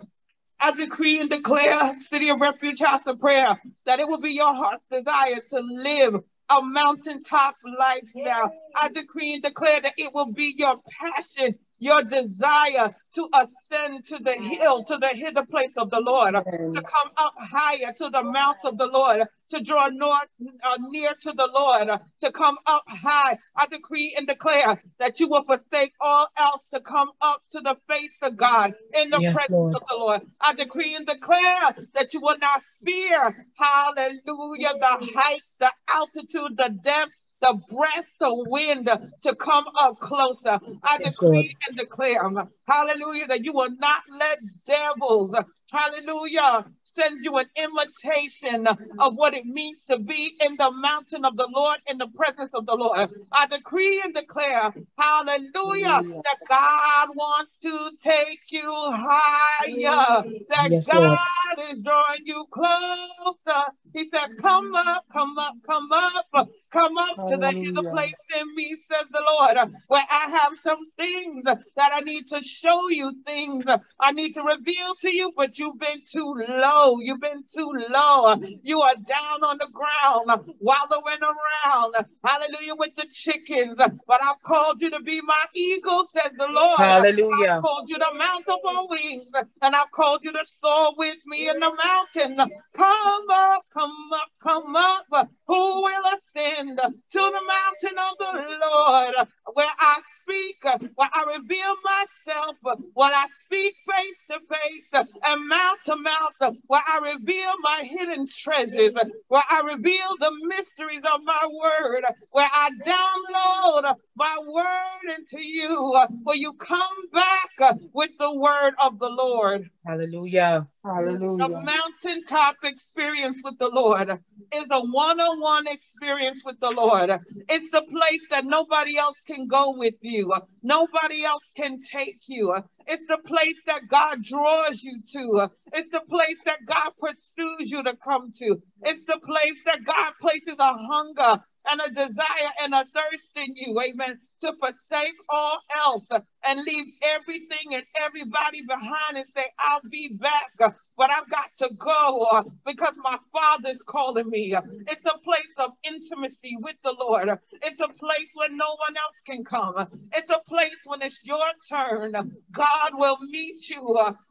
I decree and declare, City of Refuge House of Prayer, that it will be your heart's desire to live a mountaintop lifestyle. I decree and declare that it will be your passion your desire to ascend to the hill, to the hither place of the Lord, uh, to come up higher to the mount of the Lord, uh, to draw north, uh, near to the Lord, uh, to come up high. I decree and declare that you will forsake all else to come up to the face of God in the Yes, presence Lord. of the Lord. I decree and declare that you will not fear, hallelujah, the height, the altitude, the depth, the breath, the wind to come up closer. I Yes, decree Lord. and declare, hallelujah, that you will not let devils, hallelujah, send you an invitation of what it means to be in the mountain of the Lord, in the presence of the Lord. I decree and declare, hallelujah, that God wants to take you higher, that Yes, God is drawing you closer. He said, Come up, come up, come up, come up to the Hallelujah. place in me, says the Lord, where I have some things that I need to show you, things I need to reveal to you, but you've been too low. Oh, you've been too low. You are down on the ground, wallowing around. Hallelujah, with the chickens. But I've called you to be my eagle, says the Lord. Hallelujah. I've called you to mount up on wings, and I've called you to soar with me in the mountain. Come up, come up, come up. Who will ascend to the mountain of the Lord, where I speak, where I reveal myself, when I speak face to face and mouth to mouth, where I reveal my hidden treasures, where I reveal the mysteries of my word, where I download my word into you, where you come back with the word of the Lord. Hallelujah. Hallelujah. The mountaintop experience with the Lord is a one on one experience with the Lord. It's the place that nobody else can go with you, nobody else can take you. It's the place that God draws you to. It's the place that God pursues you to come to. It's the place that God places a hunger and a desire and a thirst in you, amen, to forsake all else and leave everything and everybody behind and say, I'll be back, but I've got to go because my Father's calling me. It's a place of intimacy with the Lord. It's a place where no one else can come. It's a place when it's your turn. God will meet you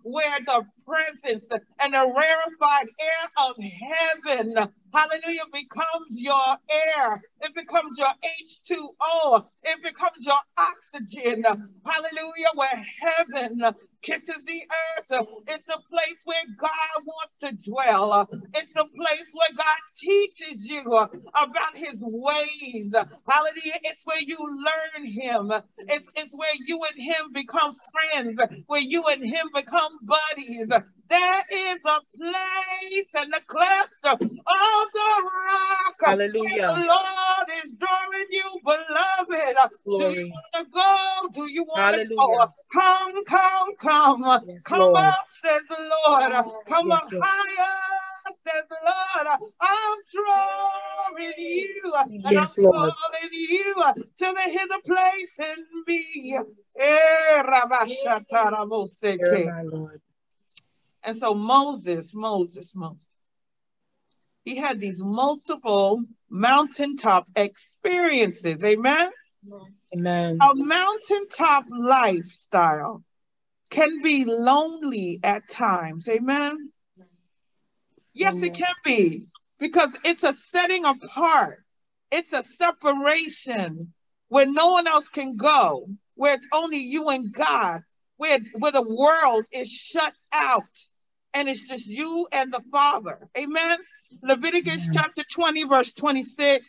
where the presence and the rarefied air of heaven, hallelujah, becomes your air. It becomes your H2O. It becomes your oxygen. Hallelujah, where heaven kisses the earth. It's a place where God wants to dwell. It's a place where God teaches you about his ways. Hallelujah. It's where you learn him. It's, it's where you and him become friends, where you and him become buddies. There is a place in the cleft of the rock. Hallelujah. The Lord is drawing you, beloved. Do you want to go? Do you want to go? Come, come, come. Yes, Come Lord. up, says the Lord. Come Yes, up Lord. higher, says the Lord. I'm drawing you, and Yes, I'm Lord. calling you to the hidden place in me. Eh, rabashataraboseke. Hear my Lord. And so Moses, Moses, Moses, he had these multiple mountaintop experiences. Amen. Amen. A mountaintop lifestyle can be lonely at times. Amen. Yes, it can be because it's a setting apart, it's a separation where no one else can go, where it's only you and God, where, where the world is shut out and it's just you and the Father. Amen. Leviticus Amen. chapter 20, verse 26.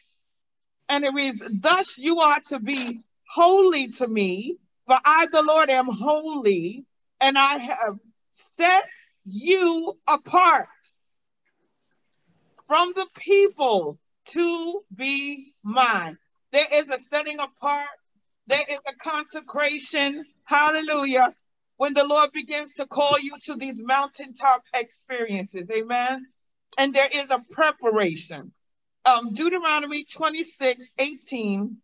And it reads, Thus you are to be holy to me, for I, the Lord, am holy, and I have set you apart from the people to be mine. There is a setting apart, there is a consecration. Hallelujah. When the Lord begins to call you to these mountaintop experiences, amen. And there is a preparation. Um, Deuteronomy 26 18.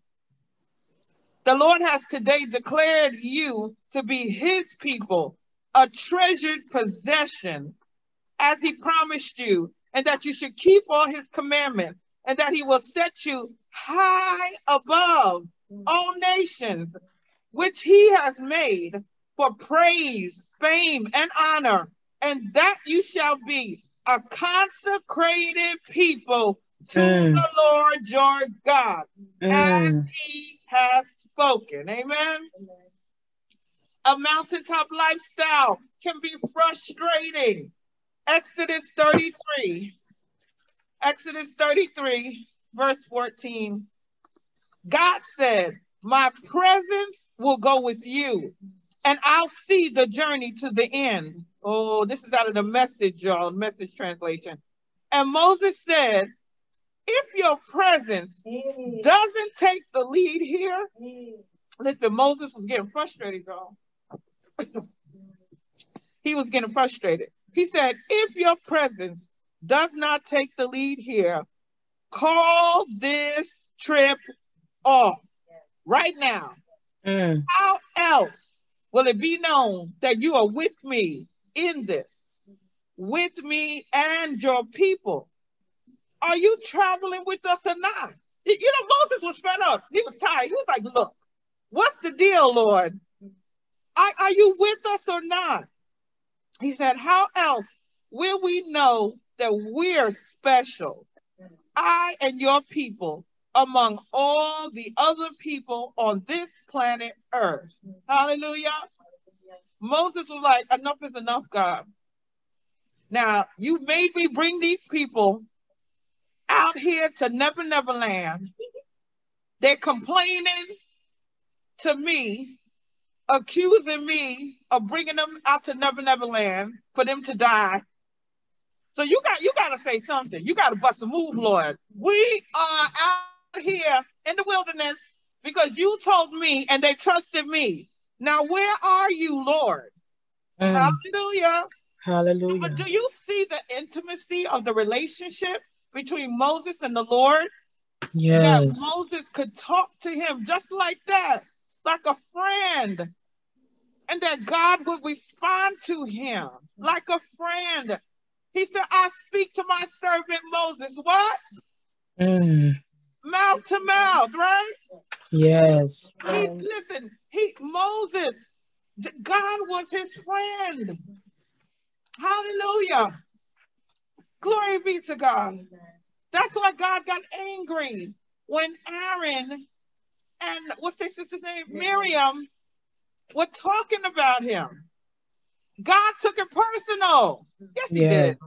The Lord has today declared you to be his people, a treasured possession, as he promised you, and that you should keep all his commandments, and that he will set you high above all nations. which he has made for praise, fame, and honor, and that you shall be a consecrated people to Mm. the Lord your God, as Mm. he has spoken. Amen. A mountaintop lifestyle can be frustrating. Exodus 33. Exodus 33, verse 14. God said, My presence will go with you, and I'll see the journey to the end. Oh, this is out of the message, y'all, message translation. And Moses said, If your presence doesn't take the lead here, listen, Moses was getting frustrated, y'all. [laughs] he was getting frustrated. He said, If your presence does not take the lead here, call this trip off right now. Mm. How else will it be known that you are with me in this? With me and your people. Are you traveling with us or not? You know, Moses was fed up. He was tired. He was like, Look, what's the deal, Lord? Are, are you with us or not? He said, How else will we know that we're special? I and your people among all the other people on this planet Earth. Hallelujah. Moses was like, Enough is enough, God. Now, you made me bring these people out here to Never Never Land. They're complaining to me, accusing me of bringing them out to Never Never Land for them to die. So you got you got to say something. You got to bust a move, Lord. We are out here in the wilderness because you told me and they trusted me. Now where are you, Lord? Mm. Hallelujah. But do you see the intimacy of the relationship between Moses and the Lord? Yes. That. Moses could talk to him just like that, like a friend. And that God would respond to him like a friend. He said, I speak to my servant Moses. What? Mm. Mouth to mouth, right? Yes. He listen, he Moses, God was his friend. Hallelujah. Glory be to God. That's why God got angry when Aaron and what's their sister's name? Miriam were talking about him. God took it personal. Yes, he did.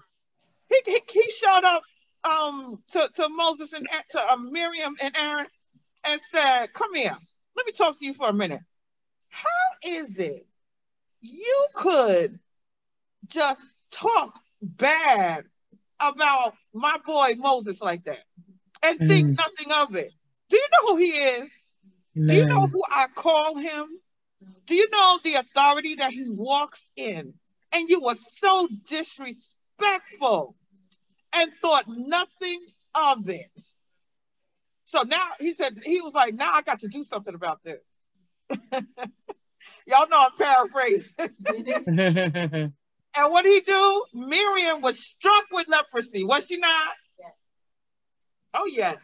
He, he, he showed up um to, to Moses and to uh, Miriam and Aaron and said, Come here, let me talk to you for a minute. How is it you could just talk bad about my boy Moses like that and think Mm. nothing of it? Do you know who he is? Do you know who I call him? Do you know the authority that he walks in? And you were so disrespectful and thought nothing of it. So now he said, he was like, now I got to do something about this. [laughs] Y'all know I'm paraphrasing. [laughs] and what did he do? Miriam was struck with leprosy, was she not? Oh, yes.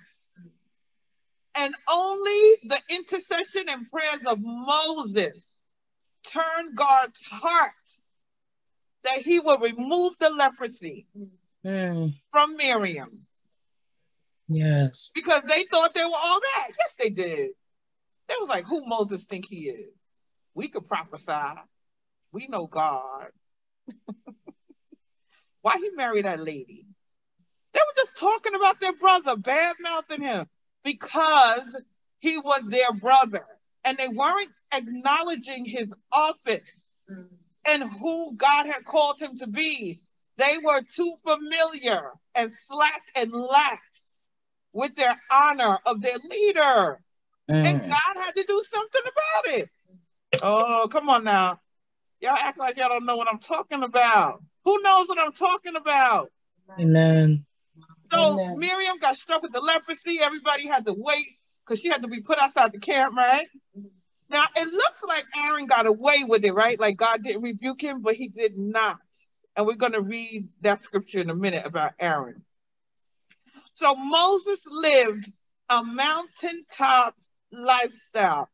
And only the intercession and prayers of Moses turned God's heart that he would remove the leprosy mm-hmm. Mm. from Miriam Yes. because they thought they were all that. Yes, they did. They was like, who Moses think he is? We could prophesy. We know God. [laughs] Why he married that lady? They were just talking about their brother, bad mouthing him because he was their brother. And they weren't acknowledging his office and who God had called him to be. They were too familiar and slack and lax with their honor of their leader. And Mm. God had to do something about it. Oh, come on now. Y'all act like y'all don't know what I'm talking about. Who knows what I'm talking about? Amen. So Amen. Miriam got struck with the leprosy. Everybody had to wait because she had to be put outside the camp, right? Now it looks like Aaron got away with it, right? Like God didn't rebuke him, but he did not. And we're going to read that scripture in a minute about Aaron. So Moses lived a mountaintop lifestyle,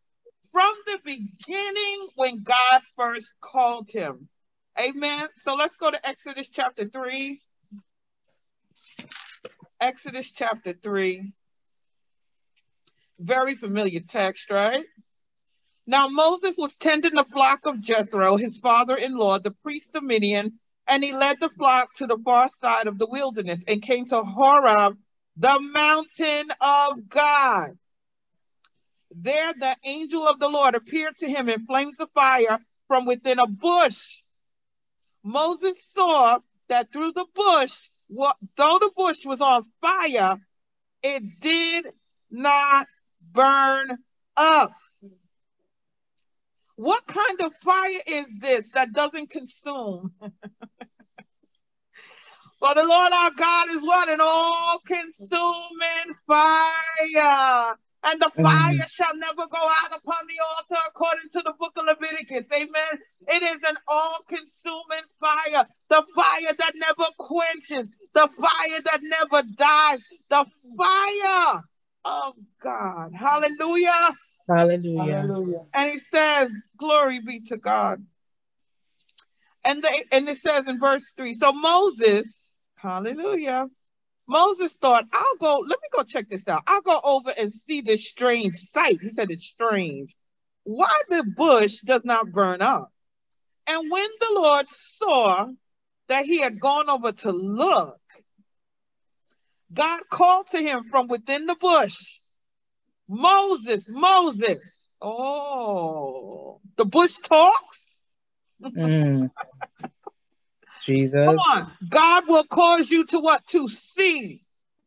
from the beginning when God first called him. Amen. So let's go to Exodus chapter 3. Exodus chapter 3. Very familiar text, right? Now Moses was tending the flock of Jethro, his father-in-law, the priest of Midian, and he led the flock to the far side of the wilderness and came to Horeb, the mountain of God. There the angel of the Lord appeared to him in flames of fire from within a bush. Moses saw that through the bush, though the bush was on fire, it did not burn up. What kind of fire is this that doesn't consume? [laughs] For the Lord our God is what? An all consuming fire. And the fire mm. shall never go out upon the altar according to the book of Leviticus. Amen. It is an all consuming fire. The fire that never quenches. The fire that never dies. The fire of God. Hallelujah. Hallelujah. Hallelujah. And he says, Glory be to God. And they and it says in verse 3 so Moses, hallelujah. Moses thought, I'll go, let me go check this out. I'll go over and see this strange sight. He said it's strange. Why the bush does not burn up. And when the Lord saw that he had gone over to look, God called to him from within the bush Moses, Moses. Oh, the bush talks. Mm. [laughs] Jesus. Come on. God will cause you to what? To see.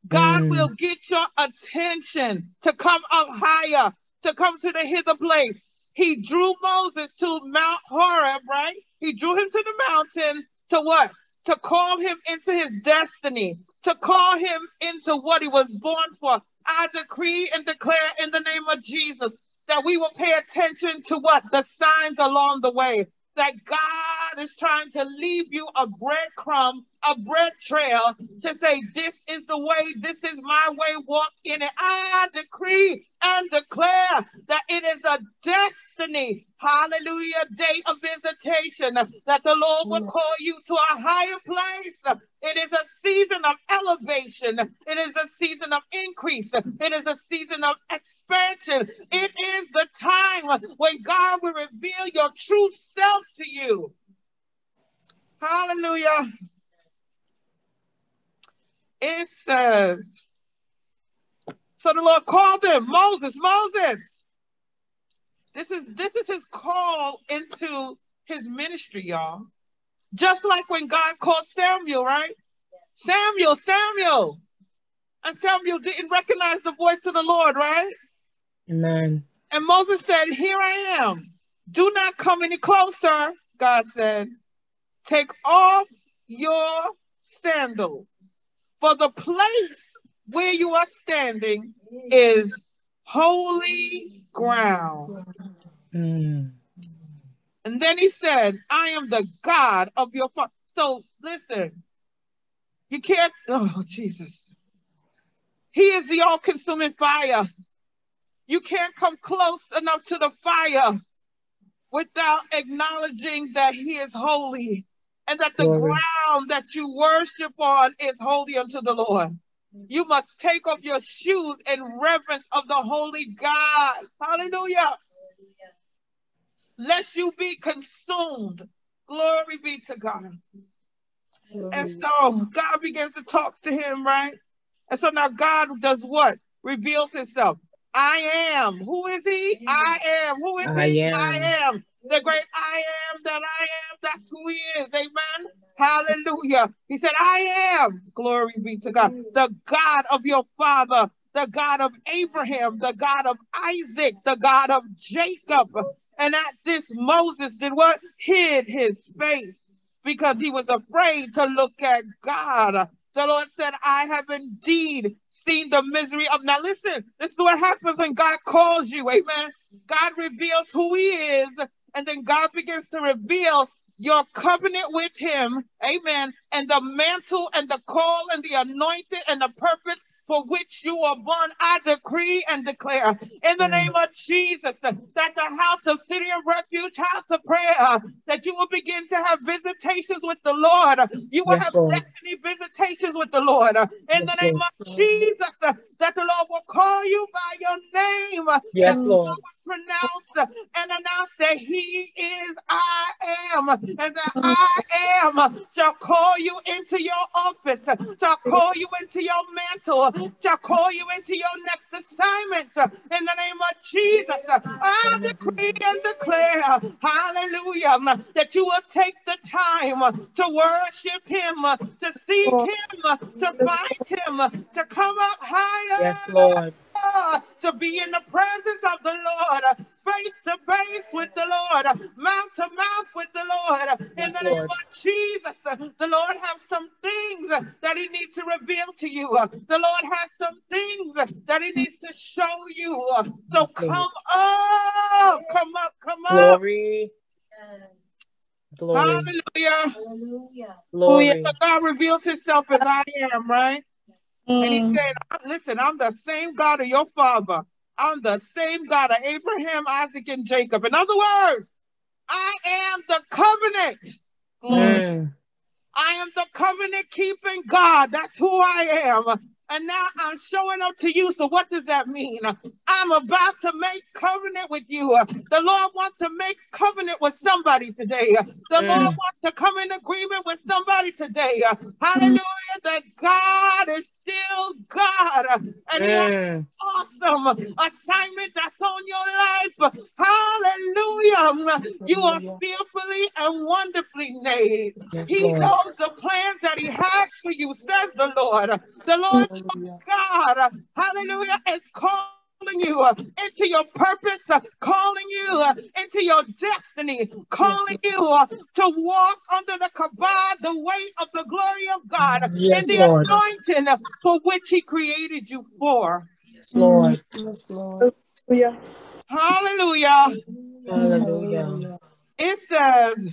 God mm. will get your attention to come up higher, to come to the hither place. He drew Moses to Mount Horeb, right? He drew him to the mountain to what? To call him into his destiny, to call him into what he was born for. I decree and declare in the name of Jesus that we will pay attention to what? The signs along the way. That God is trying to leave you a breadcrumb, a bread trail to say, This is the way, this is my way, walk in it. I decree and declare that it is a destiny, hallelujah, day of visitation, that the Lord will call you to a higher place. It is a season of elevation. It is a season of increase. It is a season of expansion. It is the time when God will reveal your true self to you. Hallelujah. It says, so the Lord called him, Moses, Moses. This is this is his call into his ministry, y'all. Just like when God called Samuel, right? Samuel, Samuel. And Samuel didn't recognize the voice of the Lord, right? Amen. And Moses said, Here I am. Do not come any closer, God said. Take off your sandals, for the place where you are standing is holy ground. Mm. And then he said, I am the God of your father. So listen, you can't, oh, Jesus. He is the all consuming fire. You can't come close enough to the fire without acknowledging that he is holy and that the Glory. ground that you worship on is holy unto the Lord. You must take off your shoes in reverence of the holy God. Hallelujah. Lest you be consumed. Glory be to God. And so God begins to talk to him, right? And so now God does what? Reveals himself. I am. Who is he? I am. Who is I he? Am. I am. The great I am that I am. That's who he is. Amen. Hallelujah. He said, I am. Glory be to God. The God of your father, the God of Abraham, the God of Isaac, the God of Jacob. And at this, Moses did what? Hid his face because he was afraid to look at God. The Lord said, I have indeed seen the misery of. Now, listen, this is what happens when God calls you. Amen. God reveals who he is, and then God begins to reveal your covenant with him. Amen. And the mantle and the call and the anointed and the purpose for which you are born, I decree and declare in the name of Jesus that the house of city of refuge, house of prayer, that you will begin to have visitations with the Lord. You will Yes, have Lord. destiny visitations with the Lord in the name Lord. of Jesus. That the Lord will call you by your name. Yes, Lord. Pronounce and announce that He is I am, and that mm. I am shall call you into your office, shall call you into your mantle, shall call you into your next assignment in the name of Jesus. I decree and declare, hallelujah, that you will take the time to worship Him, to seek Him, to find Him, to come up higher Yes, Lord. To be in the presence of the Lord, face to face with the Lord, mouth to mouth with the Lord. In Yes, the name Lord. of Jesus, the Lord has some things that He needs to reveal to you. The Lord has some things that He needs to show you. So Yes, come up, come up, come up. Glory. Glory. Hallelujah. Hallelujah. Glory. So God reveals Himself as I am, right? And he Mm. said, Listen, I'm the same God of your father. I'm the same God of Abraham, Isaac, and Jacob. In other words, I am the covenant. Mm. I am the covenant keeping God. That's who I am. And now I'm showing up to you. So, what does that mean? I'm about to make covenant with you. The Lord wants to make covenant with somebody today. The Mm. Lord wants to come in agreement with somebody today. Hallelujah. That God is still God. And Mm. awesome assignment that's on your life. Hallelujah. You are fearfully and wonderfully made. Yes, He Lord. knows the plans that He has for you, says the Lord. The Lord your God, hallelujah, is calling you uh, into your purpose, uh, calling you uh, into your destiny, calling you uh, to walk under the kabod, the weight of the glory of God, Yes, and the Lord. anointing for which He created you for. Yes, Lord. Yes, Lord. Hallelujah. Hallelujah. Hallelujah. It says,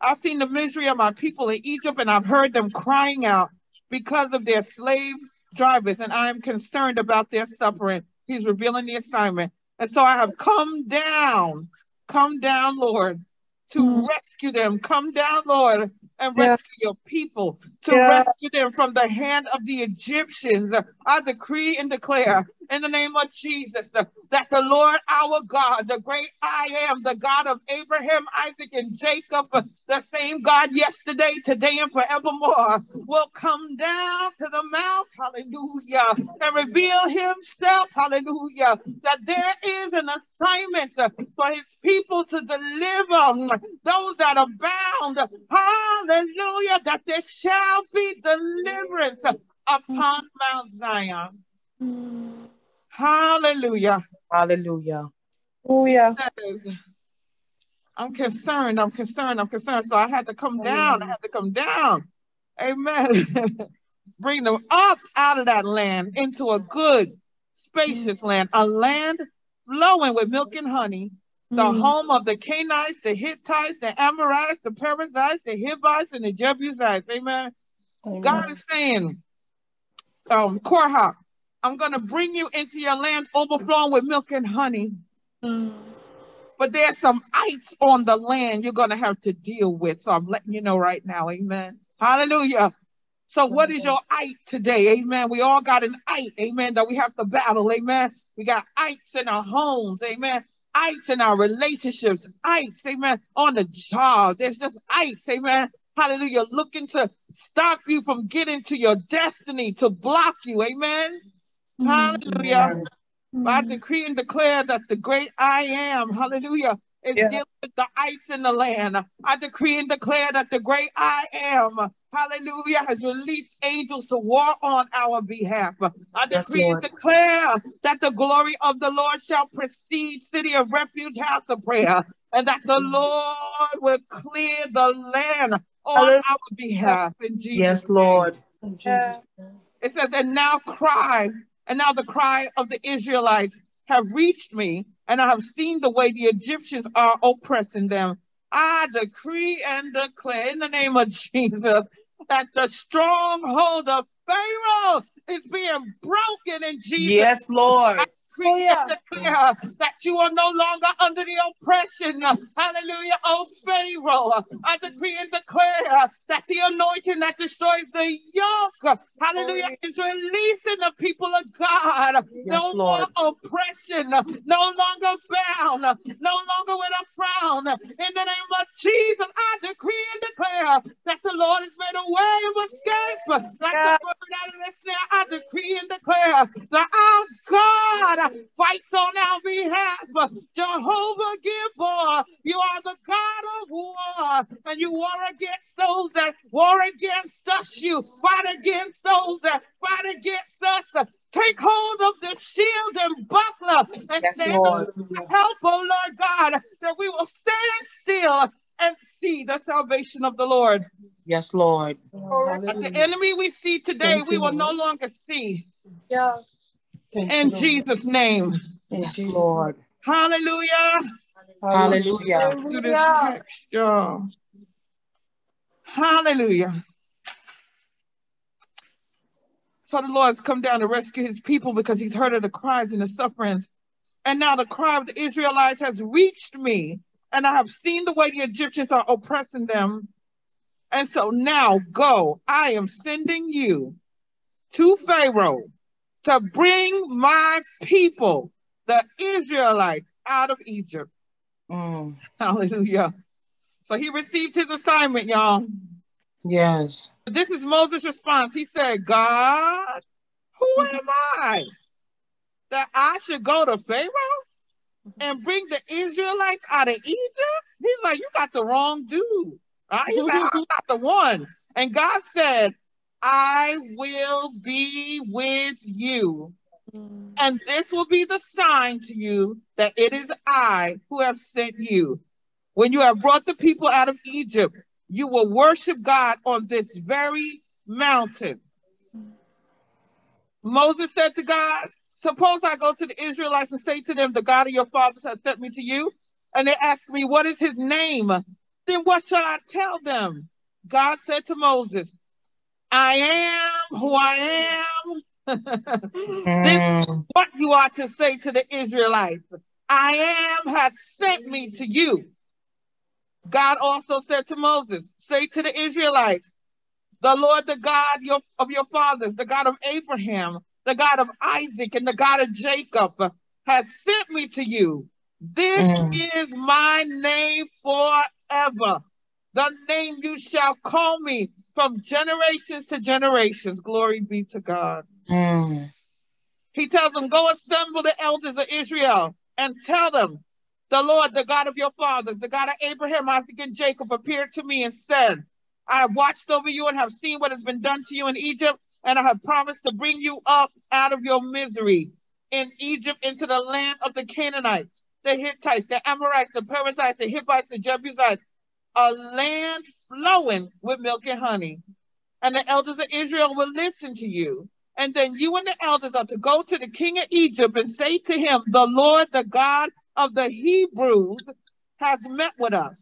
I've seen the misery of my people in Egypt, and I've heard them crying out because of their slave drivers, and I am concerned about their suffering. He's revealing the assignment. And so I have come down, come down, Lord, to Mm. rescue them. Come down, Lord, and Yeah. rescue your people, to Yeah. rescue them from the hand of the Egyptians. I decree and declare in the name of Jesus that the Lord our God, the great I am, the God of Abraham, Isaac, and Jacob, the same God yesterday, today, and forevermore, will come down to the mount, hallelujah, and reveal himself, hallelujah, that there is an assignment for his people to deliver those that are bound, hallelujah, that there shall be deliverance upon Mount Zion. Hallelujah. Hallelujah. Hallelujah. says, I'm concerned, I'm concerned, I'm concerned. So I had to come down, I had to come down. Amen. [laughs] Bring them up out of that land into a good, spacious land, a land flowing with milk and honey, the Mm. home of the Canaanites, the Hittites, the Amorites, the Perizzites, the Hivites, and the Jebusites. Amen. God is saying, um, Korha, I'm going to bring you into your land overflowing with milk and honey. Mm. But there's some ites on the land you're going to have to deal with. So I'm letting you know right now. Amen. Hallelujah. So what is your ite today? Amen. We all got an ite. Amen. That we have to battle. Amen. We got ites in our homes. Amen. Ites in our relationships. Ites. Amen. On the job. There's just ites. Amen. Hallelujah. Looking to stop you from getting to your destiny, to block you. Amen. Mm-hmm. Hallelujah. I mm-hmm. decree and declare that the great I am, hallelujah, is Yeah. dealing with the ites in the land. I decree and declare that the great I am, hallelujah, has released angels to war on our behalf. I Yes, decree and declare that the glory of the Lord shall precede city of refuge, house of prayer, and that the mm-hmm. Lord will clear the land on our behalf. In Jesus' Yes. Lord. Jesus' It says, and now cry, and now the cry of the Israelites have reached me, and I have seen the way the Egyptians are oppressing them. I decree and declare in the name of Jesus that the stronghold of Pharaoh is being broken in Jesus' Yes, Lord. decree Hallelujah. declare that you are no longer under the oppression, hallelujah, of Pharaoh. I decree and declare that the anointing that destroys the yoke, hallelujah, is releasing the people of God. no Lord. more oppression, no longer bound, no longer with a frown. In the name of Jesus, I decree and declare that the Lord has made a way of escape. Like Yeah. the word out of this now, I decree and declare that our God fights on our behalf. Jehovah Gibor, you are the God of war, and you war against those that war against us. You fight against those that fight against us. Take hold of the shield and buckler and Yes, stand Lord. help, oh Lord God, that we will stand still and see the salvation of the Lord. Yes, Lord. But the enemy we see today, Thank we you, will no longer see. Yeah. Thank In you, Lord. Jesus' name. In Yes, Jesus' Lord. Hallelujah. Hallelujah. Do Hallelujah. Hallelujah. So the Lord's come down to rescue his people because he's heard of the cries and the sufferings. And now the cry of the Israelites has reached me, and I have seen the way the Egyptians are oppressing them. And so now go, I am sending you to Pharaoh to bring my people, the Israelites, out of Egypt. Mm. Hallelujah. So he received his assignment, y'all. Yes. This is Moses' response. He said, God, who am I that I should go to Pharaoh and bring the Israelites out of Egypt? He's like, You got the wrong dude. He's like, I'm not the one. And God said, I will be with you. And this will be the sign to you that it is I who have sent you. When you have brought the people out of Egypt, you will worship God on this very mountain. Moses said to God, Suppose I go to the Israelites and say to them, The God of your fathers has sent me to you. And they ask me, What is his name? Then what shall I tell them? God said to Moses, I am who I am. [laughs] this Mm. what you are to say to the Israelites. I am has sent me to you. God also said to Moses, say to the Israelites, the Lord, the God your, of your fathers, the God of Abraham, the God of Isaac, and the God of Jacob has sent me to you. This Mm. is my name forever. The name you shall call me from generations to generations. Glory be to God. Mm. He tells them, Go assemble the elders of Israel and tell them, The Lord, the God of your fathers, the God of Abraham, Isaac, and Jacob, appeared to me and said, I have watched over you and have seen what has been done to you in Egypt, and I have promised to bring you up out of your misery in Egypt into the land of the Canaanites, the Hittites, the Amorites, the Perizzites, the Hivites, the Jebusites, a land flowing with milk and honey. And the elders of Israel will listen to you. And then you and the elders are to go to the king of Egypt and say to him, The Lord, the God of the Hebrews, has met with us.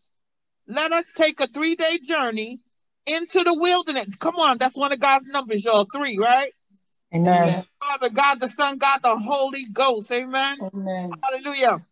Let us take a three day journey into the wilderness. Come on, that's one of God's numbers, y'all. Three, right? Amen. Father, God, the Son, God, the Holy Ghost. Amen. Amen. Hallelujah.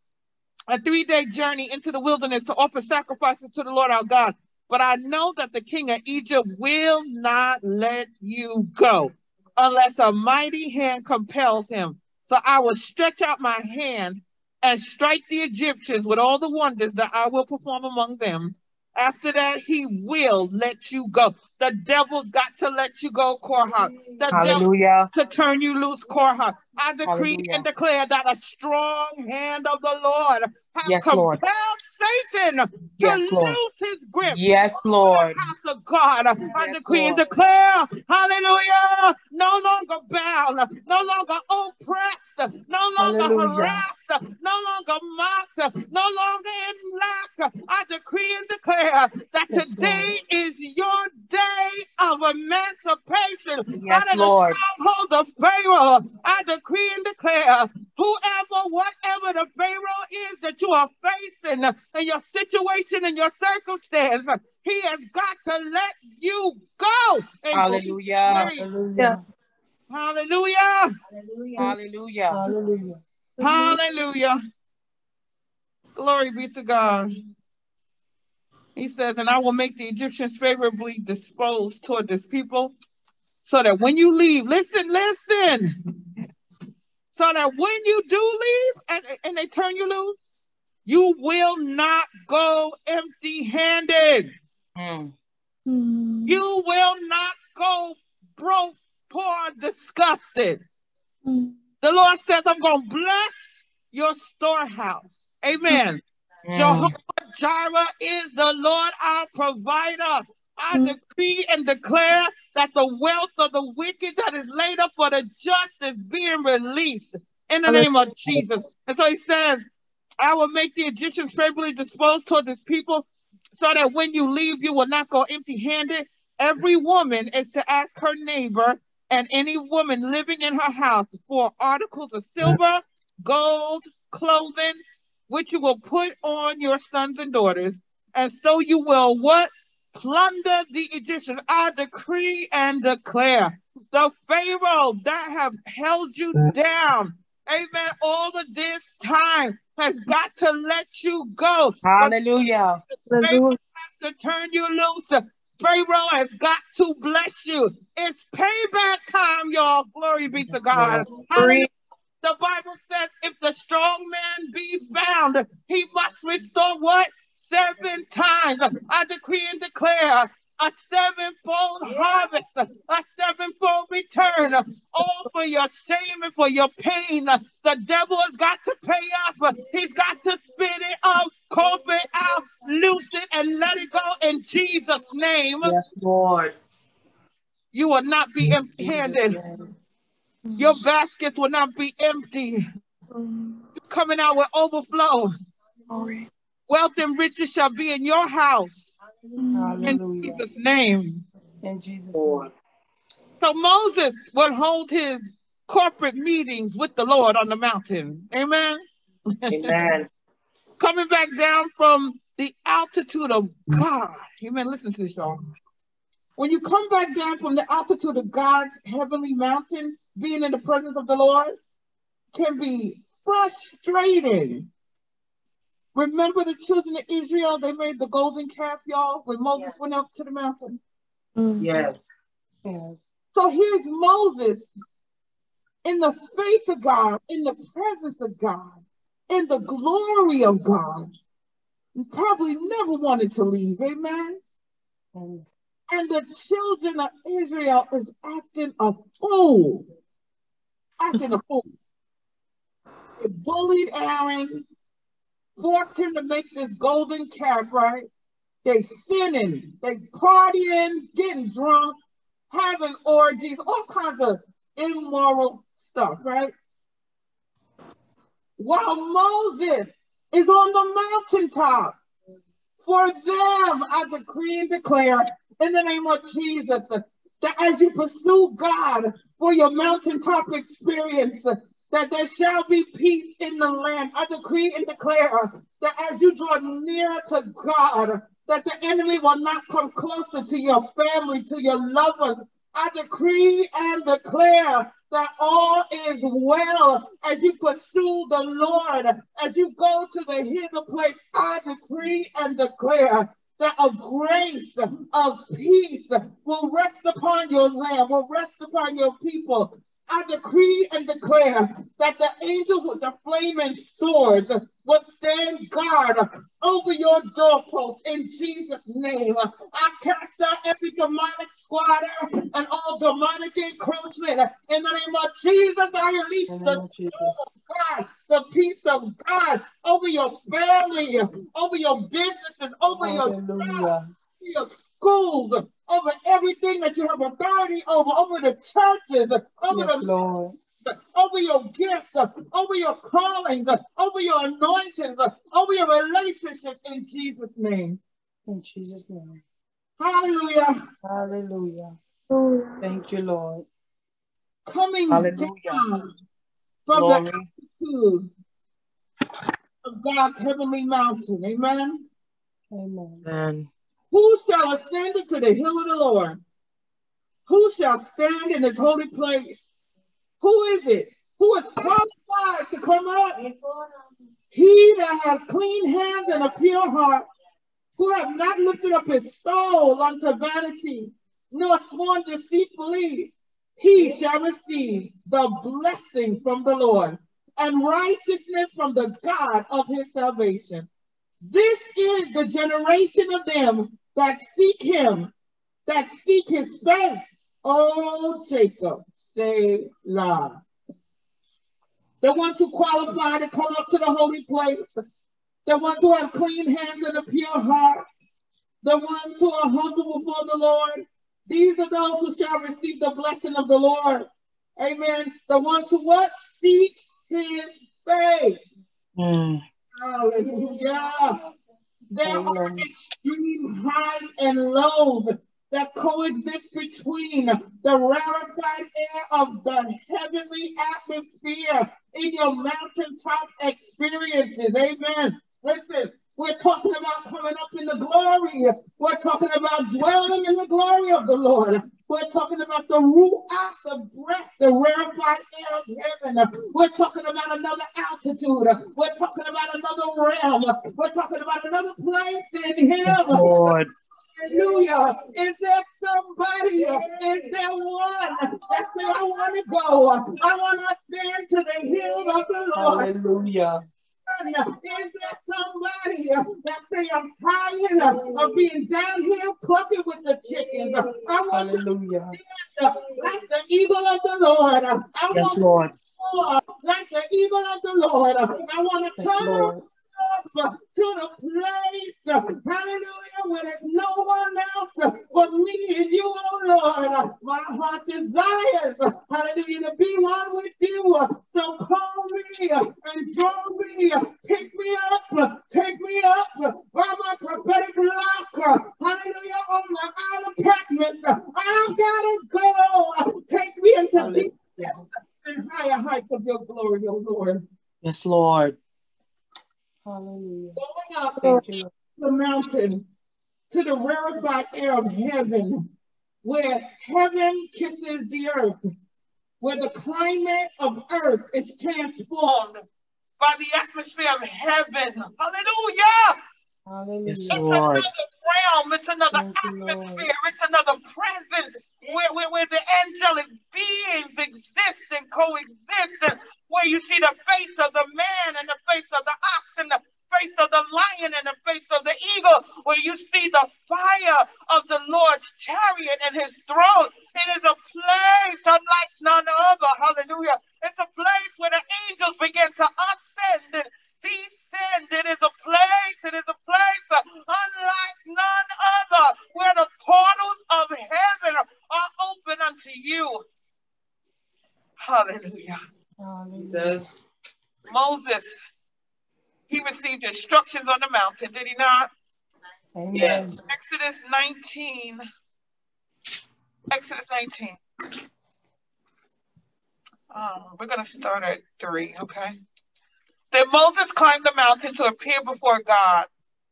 A three day journey into the wilderness to offer sacrifices to the Lord our God. But I know that the king of Egypt will not let you go unless a mighty hand compels him. So I will stretch out my hand and strike the Egyptians with all the wonders that I will perform among them. After that, he will let you go. The devil's got to let you go, Korah. The devil Hallelujah. to turn you loose, Korah. I decree Hallelujah. and declare that a strong hand of the Lord has Yes, compelled Lord. Satan to Yes, Lord. lose his grip. Yes, Lord. House of God, I Yes, decree and Lord. declare, hallelujah, no longer bound, no longer oppressed, no longer Hallelujah. harassed, no longer mocked, no longer in lack. I decree and declare that Yes, today is your day of emancipation Yes, out of Lord. the stronghold of Pharaoh. I decree and declare, whoever, whatever the Pharaoh is that you are facing in your situation and your circumstance, he has got to let you go. And Hallelujah. Hallelujah. Hallelujah. Hallelujah. Hallelujah. Hallelujah. Glory be to God. He says, and I will make the Egyptians favorably disposed toward this people, so that when you leave, listen, listen, so that when you do leave and, and they turn you loose, you will not go empty handed. Mm. Mm. You will not go broke, poor, disgusted. Mm. The Lord says, I'm going to bless your storehouse. Amen. Mm. Jehovah Jireh is the Lord our provider. I Mm. decree and declare that the wealth of the wicked that is laid up for the just is being released in the name of Jesus. And so he says, I will make the Egyptians favorably disposed toward this people so that when you leave, you will not go empty handed. Every woman is to ask her neighbor and any woman living in her house for articles of silver, gold, clothing, which you will put on your sons and daughters. And so you will what? Plunder the Egyptians. I decree and declare the Pharaoh that have held you down, amen, all of this time has got to let you go. Hallelujah. Hallelujah. to turn you loose. Pharaoh has got to bless you. It's payback time, y'all. Glory be to God. Hallelujah. The Bible says if the strong man be found, he must restore what? Seven times. I decree and declare a sevenfold harvest, a sevenfold return, all for your shame and for your pain. The devil has got to pay up. He's got to spit it out, cough it out, loose it, and let it go in Jesus' name. Yes, Lord. You will not be empty handed. Your baskets will not be empty. Mm. Coming out with overflow. Wealth and riches shall be in your house. Mm. In Jesus' name. In Jesus' name. So Moses would hold his corporate meetings with the Lord on the mountain. Amen. Amen. [laughs] Coming back down from the altitude of God. Amen. Listen to this, y'all. When you come back down from the altitude of God's heavenly mountain, being in the presence of the Lord can be frustrating. Remember the children of Israel, they made the golden calf, y'all, when Moses went up to the mountain. Mm. Yes. Yes. So here's Moses in the face of God, in the presence of God, in the glory of God. He probably never wanted to leave, amen? Mm. And the children of Israel is acting a fool. Acting a fool. They bullied Aaron, forced him to make this golden calf, right? They sinning, they partying, getting drunk, having orgies, all kinds of immoral stuff, right? While Moses is on the mountaintop. For them, I decree and declare in the name of Jesus that as you pursue God for your mountaintop experience, that there shall be peace in the land. I decree and declare that as you draw nearer to God, that the enemy will not come closer to your family, to your loved ones. I decree and declare that all is well as you pursue the Lord, as you go to the hidden place. I decree and declare that a grace of peace will rest upon your land, will rest upon your people. I decree and declare that the angels with the flaming swords will stand guard over your doorpost in Jesus' name. I cast out every demonic squatter and all demonic encroachment. In the name of Jesus, I release the the name of Jesus. God, the peace of God over your family, over your businesses, over your Hallelujah. your schools, over everything that you have authority over, over the churches, over Yes, the Lord. over your gifts, over your callings, over your anointings, over your relationships in Jesus' name. In Jesus' name. Hallelujah. Hallelujah. Hallelujah. Thank you, Lord. Coming Hallelujah. down from Glory. the altitude of God's heavenly mountain. Amen. Amen. Amen. Who shall ascend into the hill of the Lord? Who shall stand in his holy place? Who is it? Who is qualified to come up? He that has clean hands and a pure heart, who have not lifted up his soul unto vanity, nor sworn deceitfully, he shall receive the blessing from the Lord and righteousness from the God of his salvation. This is the generation of them that seek him, that seek his face. Oh, Jacob, say la. The ones who qualify to come up to the holy place, the ones who have clean hands and a pure heart, the ones who are humble before the Lord. These are those who shall receive the blessing of the Lord. Amen. The ones who what? Seek his face. Mm. Hallelujah. There are extreme highs and lows that coexist between the rarefied air of the heavenly atmosphere in your mountaintop experiences. Amen. Listen, we're talking about coming up in the glory. We're talking about dwelling in the glory of the Lord. We're talking about the ruach, the breath, the rarefied air of heaven. We're talking about another altitude. We're talking about another realm. We're talking about another place in Him. Yes, Lord. Hallelujah. Is there somebody? Is there one that say, I want to go? I want to stand to the hill of the Lord. Hallelujah. Is there somebody that say I'm tired of being down here clucking with the chickens? I want Hallelujah. to stand like the eagle of the Lord. I Yes, want Lord. to like the eagle of the Lord. I want to Yes, come Lord. up to the place, hallelujah, where there's no one else but me and you, oh Lord. My heart desires, hallelujah, to be one with you. So call me and draw me, pick me up, take me up by my prophetic lock, hallelujah, on my outer apartment. I've got to go. Take me into deep Hallelujah. and higher heights of your glory, oh Lord. Yes, Lord. Hallelujah. Going up Thank the mountain to the rarefied air of heaven, where heaven kisses the earth, where the climate of earth is transformed by the atmosphere of heaven. Hallelujah! Hallelujah. Yes, It's Lord. another realm, it's another Thank you, atmosphere, it's another presence where, where, where the angelic beings exist and coexist, and where you see the face of the man and the face of the ox and the face of the lion and the face of the eagle, where you see the fire of the Lord's chariot and his throne. It is a place unlike none other. Hallelujah. It's a place where the angels begin to ascend and descend. It is a place, it is a place uh, unlike none other, where the portals of heaven are open unto you. Hallelujah. Hallelujah. Moses, he received instructions on the mountain, did he not? Amen. Yes. Exodus 19. Exodus 19. Um, we're going to start at 3, okay? Then Moses climbed the mountain to appear before God.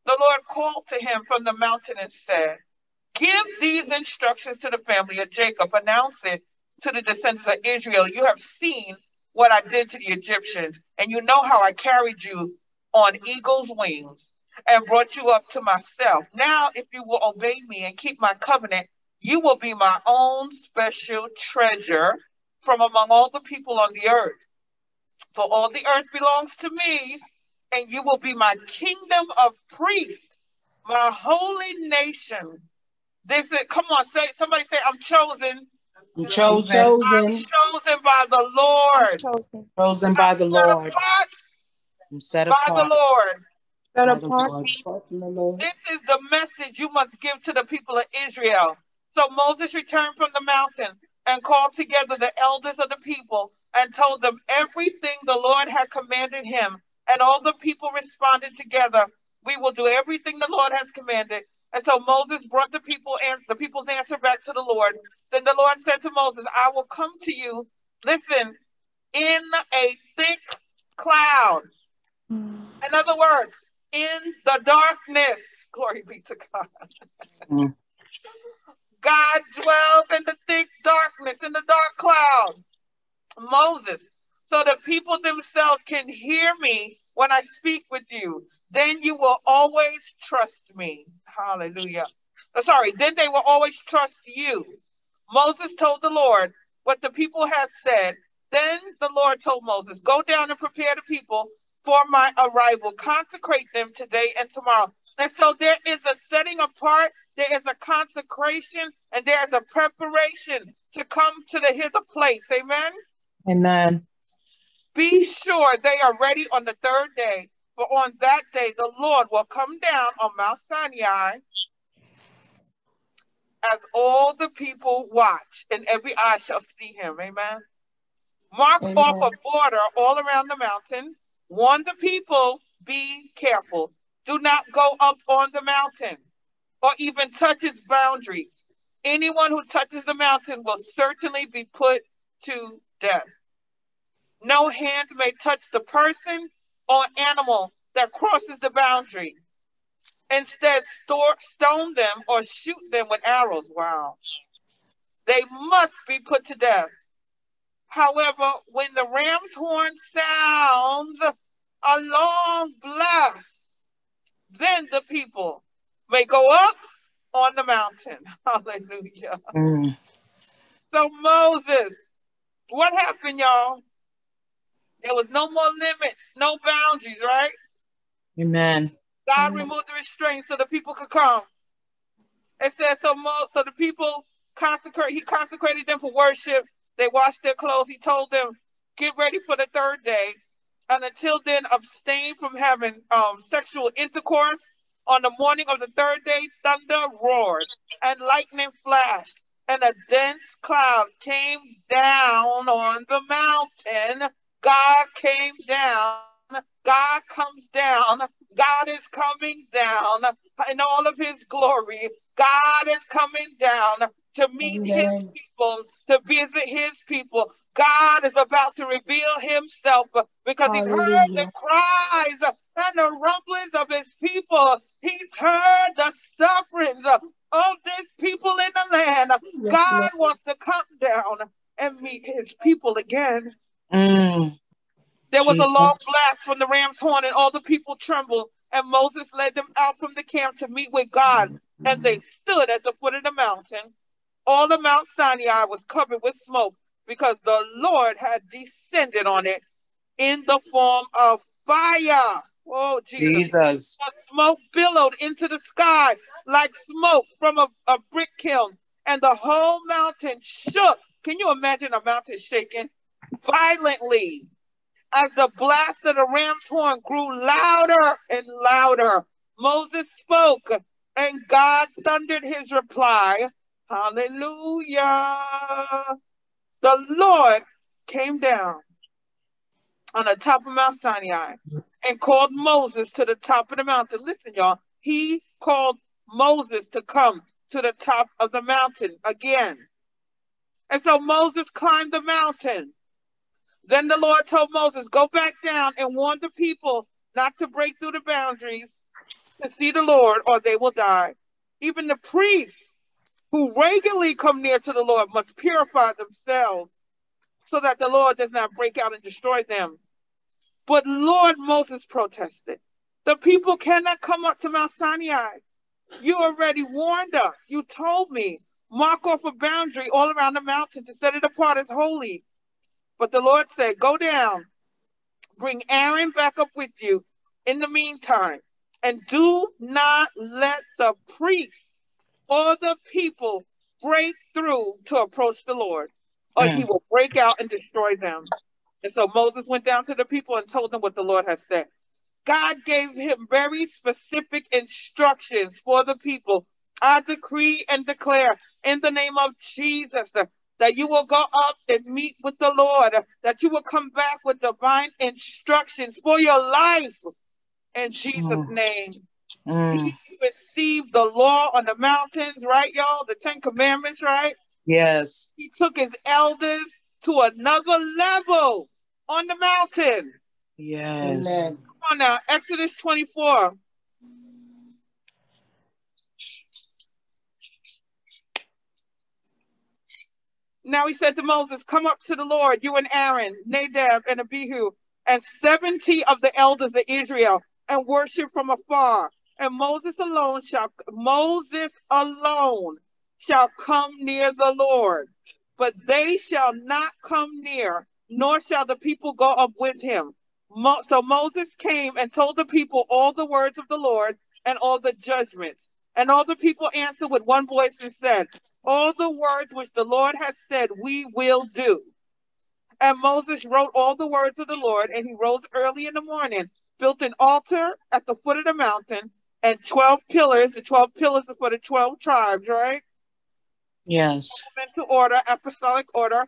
The Lord called to him from the mountain and said, Give these instructions to the family of Jacob. Announce it to the descendants of Israel. You have seen what I did to the Egyptians, and you know how I carried you on eagle's wings and brought you up to myself. Now, if you will obey me and keep my covenant, you will be my own special treasure from among all the people on the earth. For all the earth belongs to me, and you will be my kingdom of priests, my holy nation. This is, come on, say somebody say, I'm chosen. I'm chosen. I'm Chosen. chosen by the Lord. Chosen. Chosen by the Set Lord. apart I'm set by the. Lord. Set apart. Lord. Apart from the Lord. This is the message you must give to the people of Israel. So Moses returned from the mountain and called together the elders of the people and told them everything the Lord had commanded him. And all the people responded together, We will do everything the Lord has commanded. And so Moses brought the people and the people's answer back to the Lord. Then the Lord said to Moses, I will come to you, listen, in a thick cloud. In other words, in the darkness. Glory be to God. Mm. God dwells in the thick darkness, in the dark cloud. Moses, so the people themselves can hear me when I speak with you. Then you will always trust me. Hallelujah. Uh, Sorry, then they will always trust you. Moses told the Lord what the people had said. Then the Lord told Moses, Go down and prepare the people for my arrival. Consecrate them today and tomorrow. And so there is a setting apart, there is a consecration, and there is a preparation to come to the hither place. Amen. Amen. Be sure they are ready on the third day, for on that day the Lord will come down on Mount Sinai as all the people watch, and every eye shall see him. Amen. Mark Amen. off a border all around the mountain. Warn the people, be careful. Do not go up on the mountain or even touch its boundaries. Anyone who touches the mountain will certainly be put to death. No hand may touch the person or animal that crosses the boundary. Instead, store, stone them or shoot them with arrows. Wow. They must be put to death. However, when the ram's horn sounds a long blast, then the people may go up on the mountain. [laughs] Hallelujah. Mm. So Moses, what happened, y'all? There was no more limits, no boundaries, right? Amen. God Mhm. removed the restraints so the people could come. It says so Mo, so the people consecrate he consecrated them for worship. They washed their clothes. He told them, get ready for the third day. And until then, abstain from having um, sexual intercourse. On the morning of the third day, thunder roared and lightning flashed, and a dense cloud came down on the mountain. God came down. God comes down. God is coming down in all of his glory. God is coming down to meet his people, to visit his people. God is about to reveal himself because he's heard the cries and the rumblings of his people. He's heard the sufferings of this people in the land. Yes, God Lord. wants to come down and meet his people again. Mm. There was a Jesus. long blast from the ram's horn, and all the people trembled. And Moses led them out from the camp to meet with God. And they stood at the foot of the mountain. All the Mount Sinai was covered with smoke because the Lord had descended on it in the form of fire. Oh, Jesus. Jesus. The smoke billowed into the sky like smoke from a, a brick kiln, and the whole mountain shook. Can you imagine a mountain shaking violently as the blast of the ram's horn grew louder and louder? Moses spoke, and God thundered his reply. Hallelujah. The Lord came down on the top of Mount Sinai and called Moses to the top of the mountain. Listen, y'all. He called Moses to come to the top of the mountain again. And so Moses climbed the mountain. Then the Lord told Moses, Go back down and warn the people not to break through the boundaries to see the Lord, or they will die. Even the priests who regularly come near to the Lord must purify themselves so that the Lord does not break out and destroy them. But Lord Moses protested. The people cannot come up to Mount Sinai. You already warned us. You told me, mark off a boundary all around the mountain to set it apart as holy. But the Lord said, Go down, bring Aaron back up with you in the meantime, and do not let the priests or the people break through to approach the Lord, or he Mm. will break out and destroy them. And so Moses went down to the people and told them what the Lord had said. God gave him very specific instructions for the people. I decree and declare in the name of Jesus that you will go up and meet with the Lord, that you will come back with divine instructions for your life in Jesus' name. Mm. He received the law on the mountains, right, y'all? The Ten Commandments, right? Yes. He took his elders to another level on the mountain. Yes. Amen. Come on now, Exodus 24. Now he said to Moses, Come up to the Lord, you and Aaron, Nadab, and Abihu, and 70 of the elders of Israel, and worship from afar. And Moses alone shall Moses alone shall come near the Lord, but they shall not come near, nor shall the people go up with him. Mo- so Moses came and told the people all the words of the Lord and all the judgments. And all the people answered with one voice and said, All the words which the Lord has said, we will do. And Moses wrote all the words of the Lord, and he rose early in the morning, built an altar at the foot of the mountain, and 12 pillars. The 12 pillars are for the 12 tribes, right? Yes. Mental order, apostolic order,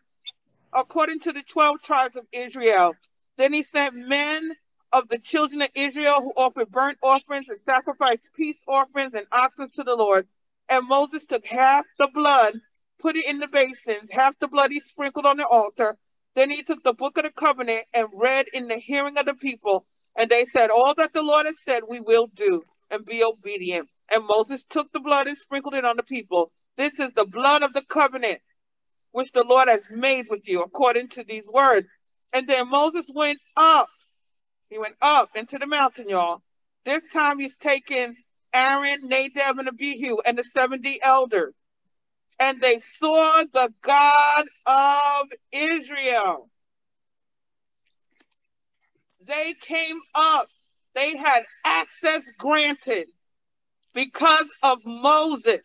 according to the 12 tribes of Israel. Then he sent men of the children of Israel who offered burnt offerings and sacrificed peace offerings and oxen to the Lord. And Moses took half the blood, put it in the basins, half the blood he sprinkled on the altar. Then he took the book of the covenant and read in the hearing of the people. And they said, All that the Lord has said, we will do and be obedient. And Moses took the blood and sprinkled it on the people. This is the blood of the covenant which the Lord has made with you, according to these words. And then Moses went up. He went up into the mountain, y'all. This time he's taking Aaron, Nadab, and Abihu, and the 70 elders. And they saw the God of Israel. They came up. They had access granted because of Moses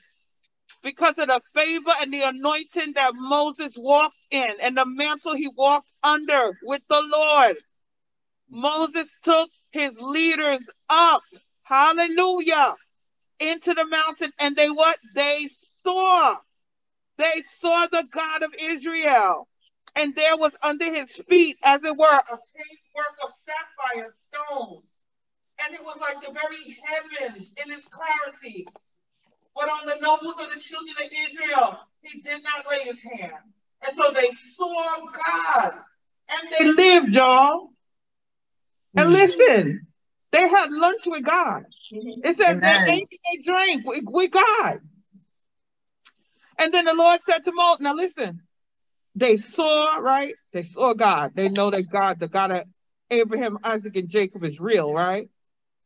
because of the favor and the anointing that Moses walked in and the mantle he walked under with the Lord. Moses took his leaders up, hallelujah, into the mountain and they what? They saw. They saw the God of Israel. And there was under his feet, as it were, a paved work of sapphire stone. And it was like the very heavens in its clarity but on the nobles of the children of Israel, he did not lay his hand. And so they saw God and they lived, y'all. And mm-hmm. listen, they had lunch with God. It said they ate and they drank with, with God. And then the Lord said to Moses, now listen, they saw, right? They saw God. They know that God, the God of Abraham, Isaac, and Jacob is real, right?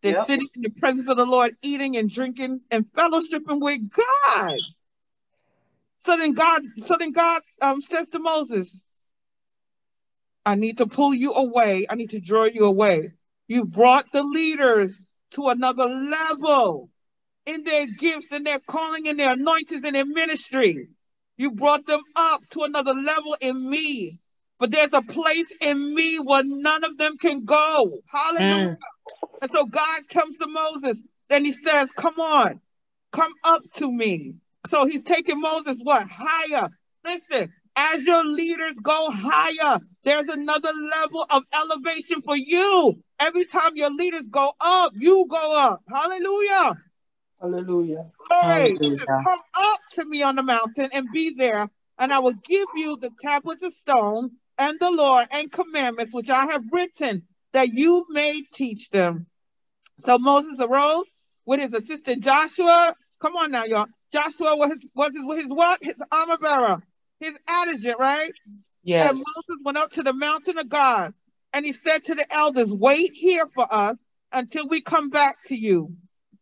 They're yep. sitting in the presence of the Lord, eating and drinking and fellowshipping with God. So then God, so then God um, says to Moses, I need to pull you away. I need to draw you away. You brought the leaders to another level in their gifts and their calling and their anointings and their ministry. You brought them up to another level in me. But there's a place in me where none of them can go. Hallelujah. Mm. And so God comes to Moses and he says, Come on, come up to me. So he's taking Moses what? Higher. Listen, as your leaders go higher, there's another level of elevation for you. Every time your leaders go up, you go up. Hallelujah. Hallelujah. Glory. Come up to me on the mountain and be there, and I will give you the tablets of stone and the law and commandments which I have written that you may teach them. So Moses arose with his assistant Joshua. Come on now, y'all. Joshua was his, was his, was his what? His armor bearer, his adjutant, right? Yes. And Moses went up to the mountain of God and he said to the elders, Wait here for us until we come back to you.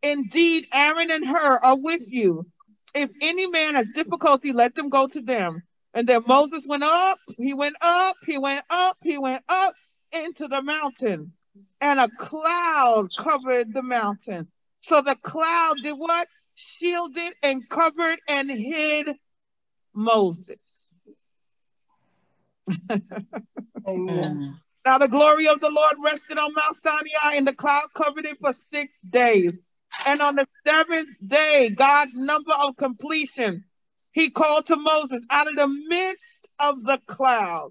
Indeed, Aaron and Hur are with you. If any man has difficulty, let them go to them. And then Moses went up, he went up, he went up, he went up, into the mountain, and a cloud covered the mountain. So the cloud did what? Shielded and covered and hid Moses. [laughs] Now the glory of the Lord rested on Mount Sinai, and the cloud covered it for six days. And on the seventh day, God's number of completion, he called to Moses out of the midst of the cloud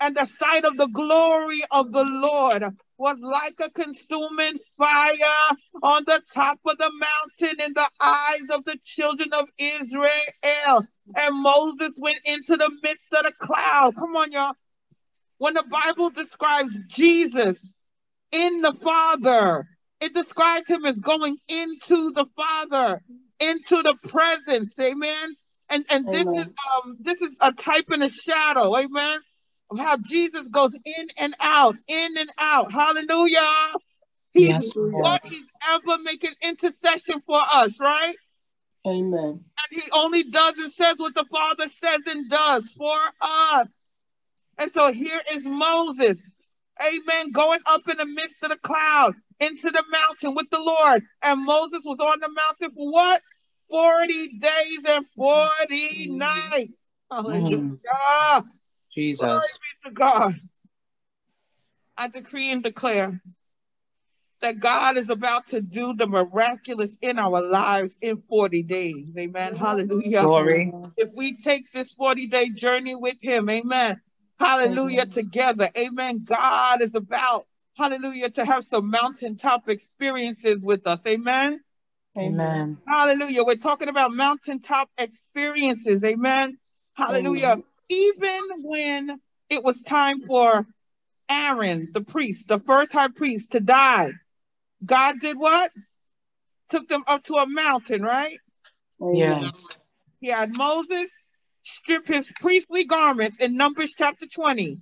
and the sight of the glory of the Lord was like a consuming fire on the top of the mountain in the eyes of the children of Israel. And Moses went into the midst of the cloud. Come on, y'all. When the Bible describes Jesus in the Father, it describes him as going into the Father, into the presence. Amen. And and this is um this is a type and a shadow, amen, of how Jesus goes in and out, in and out. Hallelujah. He's Yes, what Lord. he's ever making intercession for us, right? Amen. And he only does and says what the Father says and does for us. And so here is Moses, amen, going up in the midst of the cloud into the mountain with the Lord. And Moses was on the mountain for what? 40 days and 40 mm. nights. Hallelujah. Jesus. Glory be to God. I decree and declare that God is about to do the miraculous in our lives in 40 days. Amen. Hallelujah. Glory. If we take this 40 day journey with Him, amen. Hallelujah, together. Amen. God is about, hallelujah, to have some mountaintop experiences with us. Amen. Amen. Hallelujah. We're talking about mountaintop experiences. Amen. Hallelujah. Even when it was time for Aaron, the priest, the first high priest, to die, God did what? Took them up to a mountain, right? Yes. He had Moses strip his priestly garments in Numbers chapter 20,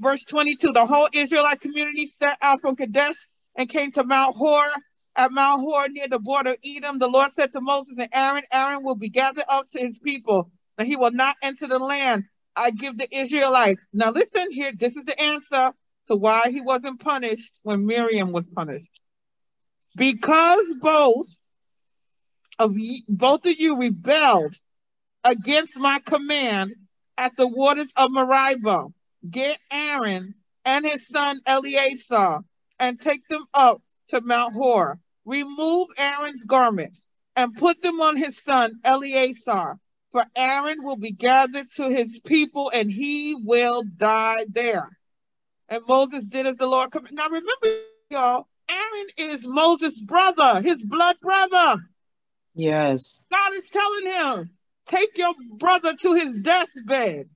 verse 22. The whole Israelite community set out from Kadesh and came to Mount Hor. At Mount Hor, near the border of Edom, the Lord said to Moses and Aaron, Aaron will be gathered up to his people, and he will not enter the land I give the Israelites. Now listen here, this is the answer to why he wasn't punished when Miriam was punished. Because both of you, both of you rebelled against my command at the waters of Meribah. Get Aaron and his son Eleazar and take them up to Mount Hor. Remove Aaron's garments and put them on his son Eleazar. For Aaron will be gathered to his people and he will die there. And Moses did as the Lord commanded. Now remember, y'all, Aaron is Moses' brother, his blood brother. Yes. God is telling him, take your brother to his deathbed.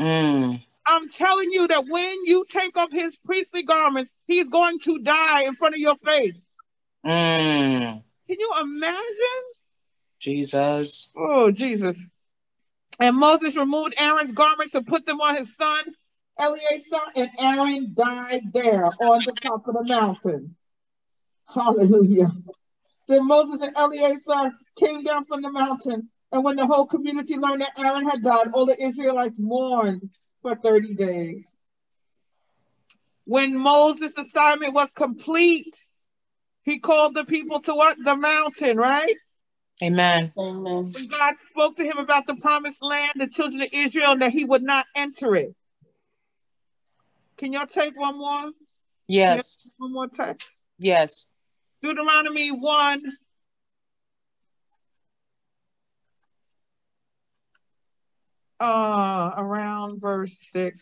Mm. I'm telling you that when you take off his priestly garments, he's going to die in front of your face. Mm. Can you imagine? Jesus. Oh, Jesus. And Moses removed Aaron's garments and put them on his son Eleazar, and Aaron died there on the top of the mountain. Hallelujah. Then Moses and Eleazar came down from the mountain, and when the whole community learned that Aaron had died, all the Israelites mourned for 30 days. When Moses' assignment was complete, he called the people to what? The mountain, right? Amen. Amen. When God spoke to him about the promised land, the children of Israel, and that he would not enter it. Can y'all take one more? Yes. One more text. Yes. Deuteronomy 1. Uh, around verse 6.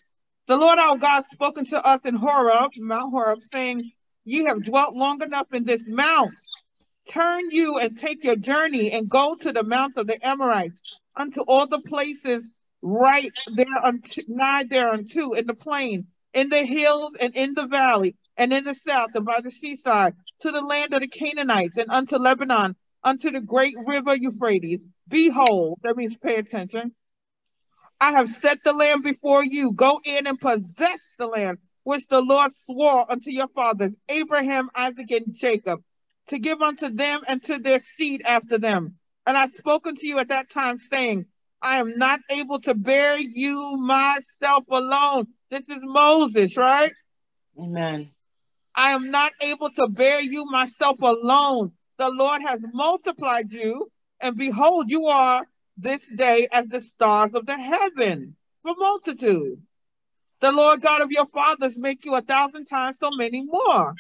The Lord our God spoken to us in Horeb, Mount Horeb, saying, Ye have dwelt long enough in this mount. Turn you and take your journey and go to the mount of the Amorites, unto all the places right there unto, nigh thereunto in the plain, in the hills and in the valley, and in the south and by the seaside, to the land of the Canaanites, and unto Lebanon, unto the great river Euphrates. Behold, that means pay attention. I have set the land before you. Go in and possess the land which the Lord swore unto your fathers, Abraham, Isaac, and Jacob, to give unto them and to their seed after them. And I spoken to you at that time, saying, I am not able to bear you myself alone. This is Moses, right? Amen. I am not able to bear you myself alone. The Lord has multiplied you, and behold, you are this day as the stars of the heaven for multitude. The Lord God of your fathers make you a thousand times so many more,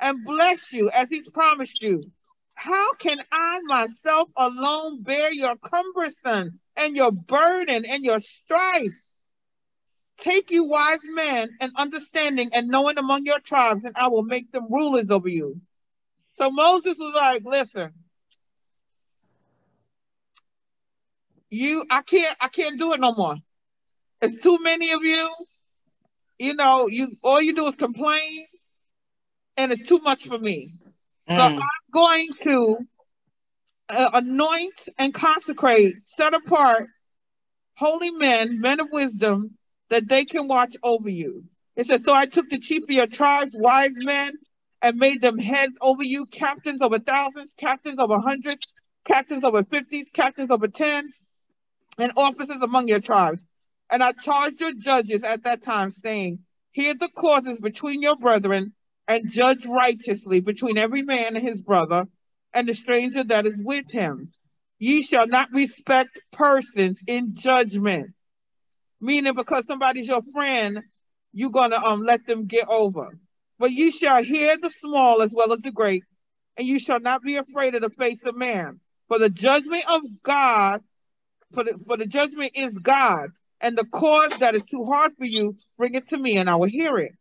and bless you as he's promised you. How can I myself alone bear your cumbersome and your burden and your strife? Take you wise men and understanding and knowing among your tribes, and I will make them rulers over you. So Moses was like, listen, you I can't I can't do it no more. It's too many of you. You know, you all you do is complain, and it's too much for me. So Mm. I'm going to uh, anoint and consecrate, set apart holy men, men of wisdom, that they can watch over you. It says, So I took the chief of your tribes, wise men, and made them heads over you, captains over thousands, captains over hundreds, captains over fifties, captains over tens, and officers among your tribes. And I charged your judges at that time, saying, Hear the causes between your brethren, and judge righteously between every man and his brother, and the stranger that is with him. Ye shall not respect persons in judgment. Meaning, because somebody's your friend, you're gonna um let them get over. But you shall hear the small as well as the great, and you shall not be afraid of the face of man. For the judgment of God, for the, for the judgment is God, and the cause that is too hard for you, bring it to me, and I will hear it.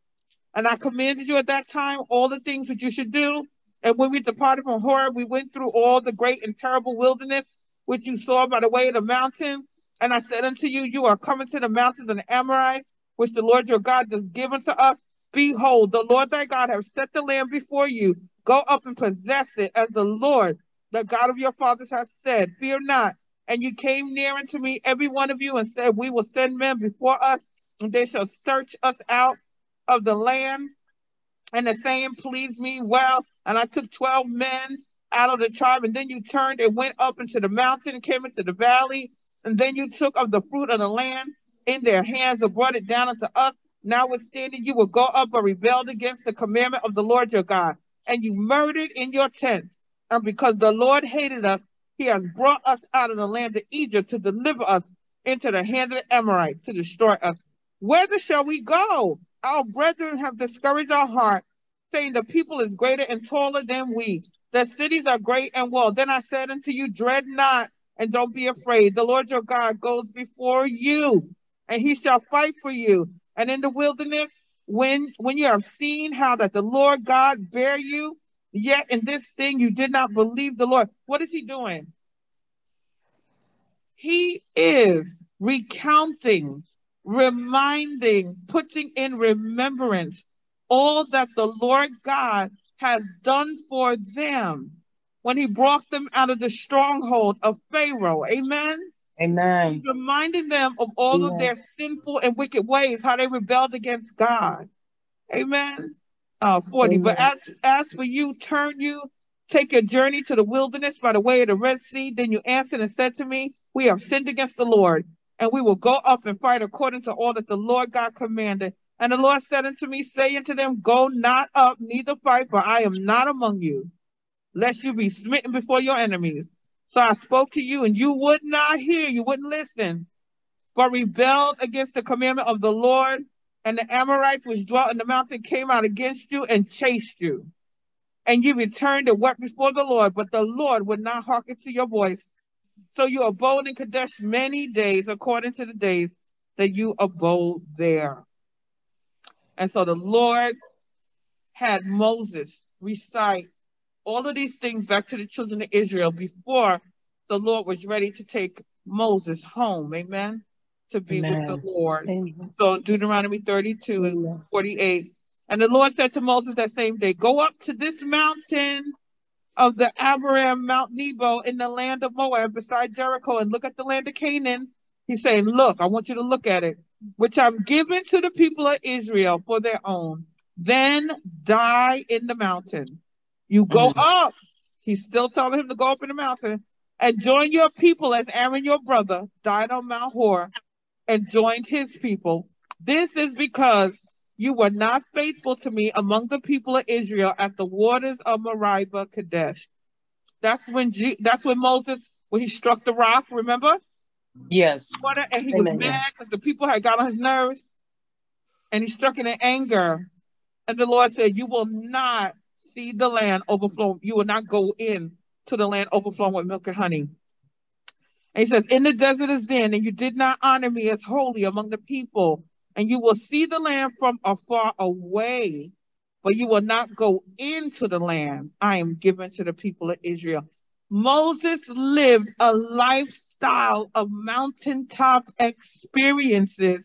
And I commanded you at that time all the things that you should do. And when we departed from Horeb, we went through all the great and terrible wilderness, which you saw by the way of the mountain. And I said unto you, You are coming to the mountains of the Amorites, which the Lord your God has given to us. Behold, the Lord thy God has set the land before you. Go up and possess it as the Lord, the God of your fathers, has said. Fear not. And you came near unto me, every one of you, and said, We will send men before us, and they shall search us out of the land. And the saying pleased me well. And I took 12 men out of the tribe, and then you turned and went up into the mountain and came into the valley. And then you took of the fruit of the land in their hands and brought it down unto us. Notwithstanding, you will go up and rebelled against the commandment of the Lord your God, and you murdered in your tents. And because the Lord hated us, he has brought us out of the land of Egypt to deliver us into the hand of the Amorites to destroy us. Whither shall we go? Our brethren have discouraged our heart, saying the people is greater and taller than we. The cities are great and well. Then I said unto you, dread not and don't be afraid. The Lord your God goes before you, and he shall fight for you. And in the wilderness, when when you have seen how that the Lord God bear you, yet in this thing you did not believe the Lord. What is he doing? He is recounting, reminding, putting in remembrance all that the Lord God has done for them when he brought them out of the stronghold of Pharaoh. Amen. Amen. He's reminding them of all of their sinful and wicked ways, how they rebelled against God. Amen. Uh, 40. Amen. But as, as for you, turn you, take your journey to the wilderness by the way of the Red Sea. Then you answered and said to me, We have sinned against the Lord, and we will go up and fight according to all that the Lord God commanded. And the Lord said unto me, Say unto them, Go not up, neither fight, for I am not among you, lest you be smitten before your enemies. So I spoke to you, and you would not hear, you wouldn't listen, but rebelled against the commandment of the Lord. And the Amorites which dwelt in the mountain came out against you and chased you. And you returned and wept before the Lord, but the Lord would not hearken to your voice. So you abode in Kadesh many days, according to the days that you abode there. And so the Lord had Moses recite all of these things back to the children of Israel before the Lord was ready to take Moses home. Amen. To be with the Lord. Amen. So Deuteronomy 32 and 48. And the Lord said to Moses that same day, Go up to this mountain of the Abarim, Mount Nebo, in the land of Moab, beside Jericho, and look at the land of Canaan. He's saying, Look, I want you to look at it, which I'm giving to the people of Israel for their own. Then die in the mountain. You go Mhm. up. He's still telling him to go up in the mountain and join your people as Aaron, your brother, died on Mount Hor and joined his people. This is because you were not faithful to me among the people of Israel at the waters of Meribah Kadesh. That's when G- that's when Moses when he struck the rock. Remember, Yes. water, and he Amen, was mad yes. because the people had got on his nerves, and he struck it in anger. And the Lord said, "You will not see the land overflow. You will not go in to the land overflowing with milk and honey." And he says, In the desert is then, and you did not honor me as holy among the people, and you will see the land from afar away, but you will not go into the land I am giving to the people of Israel. Moses lived a lifestyle of mountaintop experiences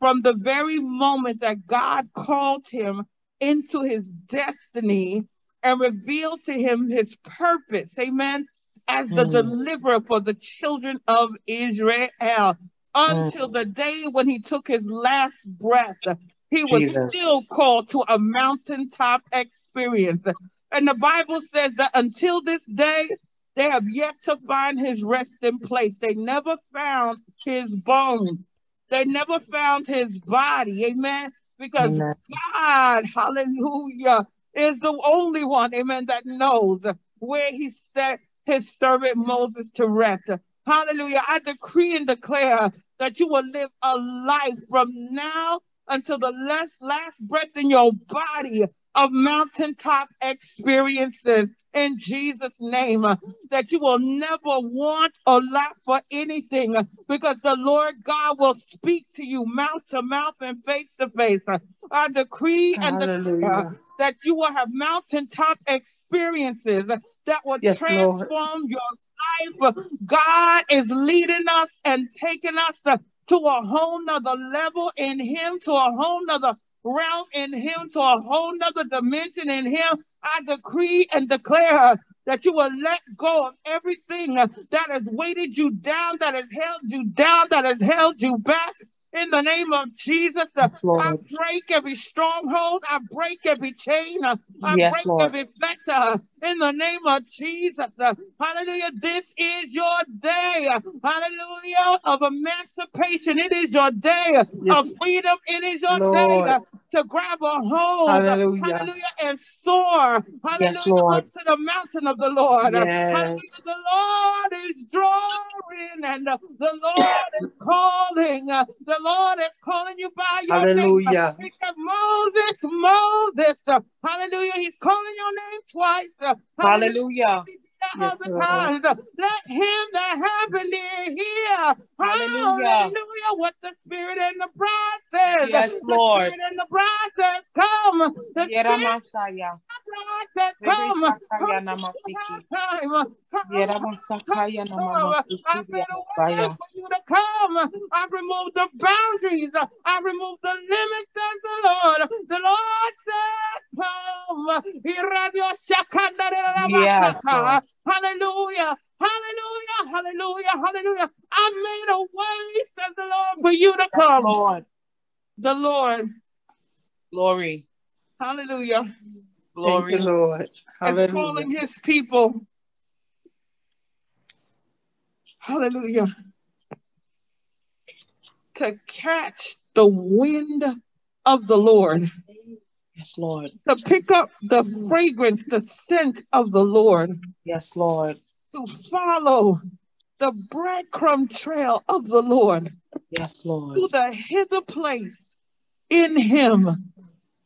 from the very moment that God called him into his destiny and revealed to him his purpose. Amen. as the Mm. deliverer for the children of Israel Oh. until the day when he took his last breath. He was Jesus. still called to a mountaintop experience. And the Bible says that until this day, they have yet to find his resting place. They never found his bones. They never found his body. Amen. Because Amen. God, hallelujah, is the only one, amen, that knows where he set his servant Moses to rest. Hallelujah. I decree and declare that you will live a life from now until the last, last breath in your body of mountaintop experiences in Jesus' name. Uh, that you will never want or lack for anything uh, because the Lord God will speak to you mouth to mouth and face to face. I decree and declare that you will have mountaintop experiences that will Yes, Lord. transform your life. God is leading us and taking us to, to a whole nother level in Him, to a whole nother realm in Him, to a whole nother dimension in Him. I decree and declare that you will let go of everything that has weighted you down, that has held you down, that has held you back. In the name of Jesus, Yes, I break every stronghold. I break every chain. I Yes, break Lord. every fetter. In the name of Jesus, uh, hallelujah. This is your day, uh, hallelujah, of emancipation. It is your day uh, Yes, of freedom. It is your Lord. day to grab a hold, Hallelujah. hallelujah, and soar, hallelujah, Yes, Lord. up to the mountain of the Lord. Uh, Hallelujah. Yes. The Lord is drawing and the Lord is calling. The Lord is calling you by your name. Hallelujah. Moses, Moses. Hallelujah. He's calling your name twice. uh, Hallelujah. Yes, Lord. Let him that have an ear hear. Hallelujah. Hallelujah. What the Spirit and the bride says. Yes, The Lord. Spirit and the bride says, Come. The Spirit Masaya. and the bride says, Rebe Come. Sakaya Come. Namasiki. Time. Come. Yera Masakaya Come. I Namamasiki. made a for you to come. I removed the boundaries. I've removed the limits, says the Lord. The Lord says, Come. Yes. Lord. Hallelujah. Hallelujah. Hallelujah. Hallelujah. I made a way, says the Lord, for you to come. Lord. The Lord. Glory. Hallelujah. Thank you, Glory. Lord. Is Hallelujah. calling his people. Hallelujah. To catch the wind of the Lord, Yes, Lord. to pick up the fragrance, the scent of the Lord, Yes, Lord. to follow the breadcrumb trail of the Lord Yes, Lord. to the hither place in Him.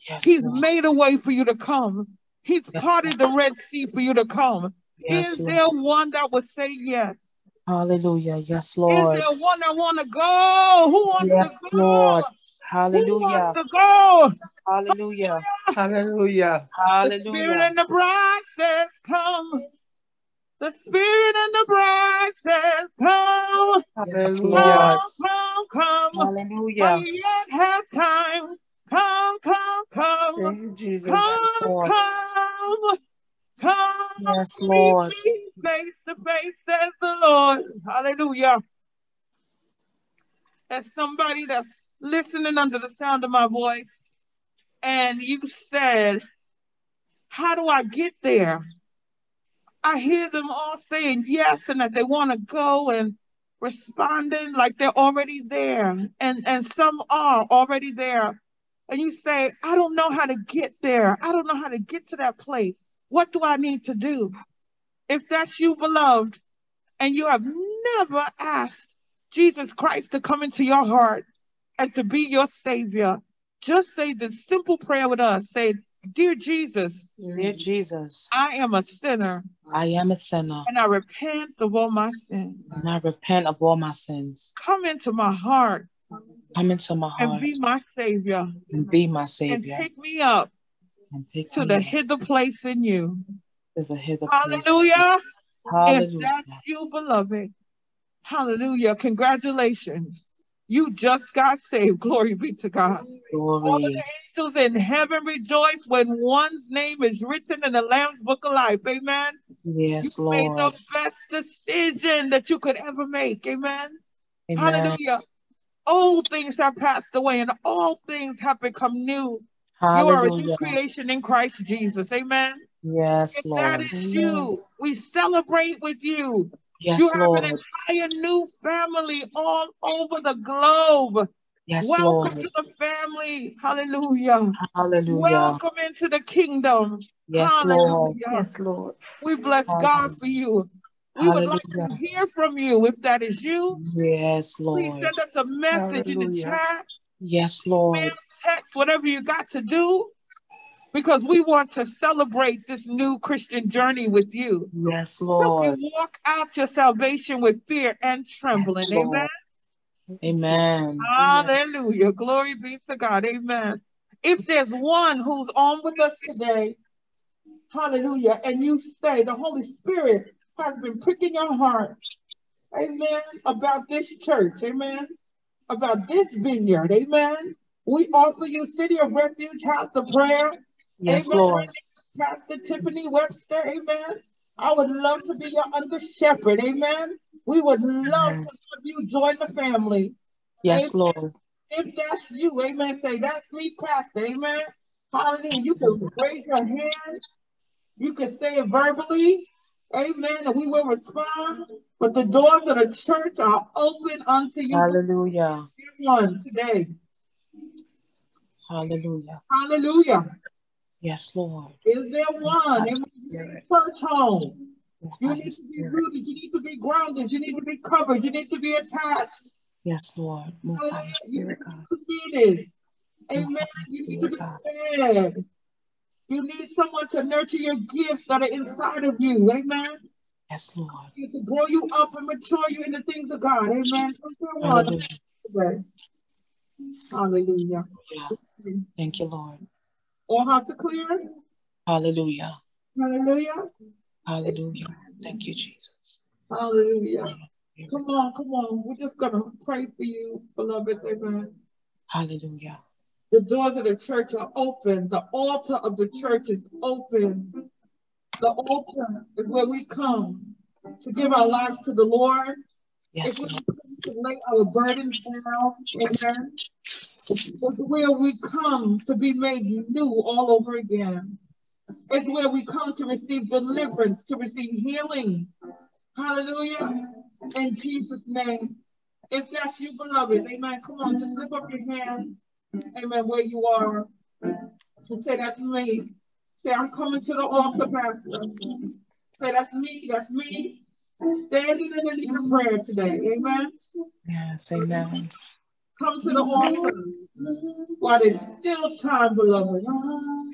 Yes, He's Lord. made a way for you to come. He's Yes, parted the Red Sea for you to come. Yes, Is there one that would say yes? Hallelujah. Yes, Lord. Is Lord. there one that want to go? Who wants Yes, to go? Lord. Hallelujah. Who Hallelujah. wants to go? Hallelujah. Hallelujah. Hallelujah. The Spirit Hallelujah. and the bride says, Come. The Spirit and the bride says, Come. Yes, Come, Hallelujah. Come, come. For Hallelujah. you yet have time. Come, come, come. Thank you, Jesus. Come, Lord. come. Come. Yes, Lord. face to face, says the Lord. Hallelujah. As somebody that's listening under the sound of my voice, and you said, How do I get there? I hear them all saying yes and that they want to go and responding like they're already there. And and some are already there. And you say, I don't know how to get there. I don't know how to get to that place. What do I need to do? If that's you, beloved, and you have never asked Jesus Christ to come into your heart and to be your savior, just say this simple prayer with us. Say, Dear Jesus, Dear Jesus, I am a sinner I am a sinner and I repent of all my sins. and I repent of all my sins. Come into my heart Come into my heart. and be my savior and be my Savior. and pick me up and pick to the up hither place in you. to the hither place. Hallelujah. If that's you, beloved, hallelujah. Congratulations. You just got saved. Glory be to God. All the angels in heaven rejoice when one's name is written in the Lamb's book of life. Amen. Yes, You made the best decision that you could ever make. Amen. Amen. Hallelujah. Old things have passed away and all things have become new. You are a new creation in Christ Jesus. Amen. Yes, If Lord. is you, we celebrate with you. Yes, You have Lord. an entire new family all over the globe. Yes, Welcome Lord. to the family. Hallelujah. Hallelujah. Welcome into the kingdom. Yes, Lord. Hallelujah. Yes, Lord. We bless God for you. We would like to hear from you. If that is you, Yes, Lord. please send us a message in the chat, Yes, Lord. mail, text, whatever you got to do, because we want to celebrate this new Christian journey with you. Yes, Lord. you walk out your salvation with fear and trembling. Yes, Amen. Amen. Hallelujah. Glory be to God. Amen. If there's one who's on with us today, hallelujah, and you say the Holy Spirit has been pricking your heart, amen, about this church, amen, about this vineyard, amen. We offer you City of Refuge, House of Prayer, Yes, Amen. Lord. Pastor Tiffany Webster, amen. I would love to be your under shepherd, amen. We would love Amen. to have you join the family. Yes, Lord. If that's you, amen, say, that's me, Pastor, amen. Hallelujah. You can raise your hand. You can say it verbally, amen, and we will respond. But the doors of the church are open unto you, Hallelujah. everyone, today. Hallelujah. Hallelujah. Yes, Lord. Is there one in Spirit. church home? Oh, you need to be rooted. You need to be grounded. You need to be covered. You need to be attached. Yes, Lord. Move by your Hallelujah. You need Spirit, God. to be seated. Amen. You need to be fed. You need someone to nurture your gifts that are inside of you. Amen. Yes, Lord. To grow you up and mature you in the things of God. Amen. Is there one Hallelujah. Hallelujah. Thank you, Lord. All hearts are clear. Hallelujah. Hallelujah. Hallelujah. Thank you, Jesus. Hallelujah. Come on, come on. We're just gonna pray for you, beloved. Amen. Hallelujah. The doors of the church are open. The altar of the church is open. The altar is where we come to give our lives to the Lord. Yes, It's where we come to lay our burdens down. Amen. It's where we come to be made new all over again. It's where we come to receive deliverance, to receive healing. Hallelujah. In Jesus' name. If that's you, beloved, amen. Come on, just lift up your hand. Amen. Where you are. And say, that's me. Say, I'm coming to the altar, Pastor. Say, that's me. That's me. Standing in the need of prayer today. Amen. Yes, amen. Come to the altar while there's still time, beloved.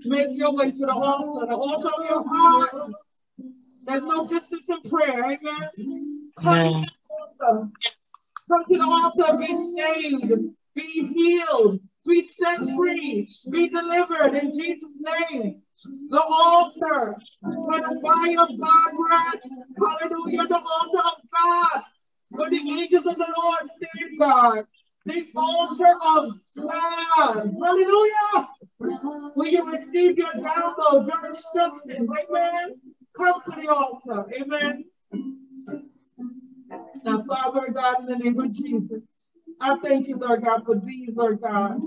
Make your way to the altar, the altar of your heart. There's no distance in prayer. Amen. Come to the altar. Come to the altar, be saved, be healed, be set free, be delivered in Jesus' name. The altar, for the fire of God. Hallelujah. The altar of God, where the angels of the Lord stand guard. The altar of God. Hallelujah. Will you receive your download, your instructions? Amen. Come to the altar. Amen. Now, Father God, in the name of Jesus, I thank you, Lord God, for these, Lord God,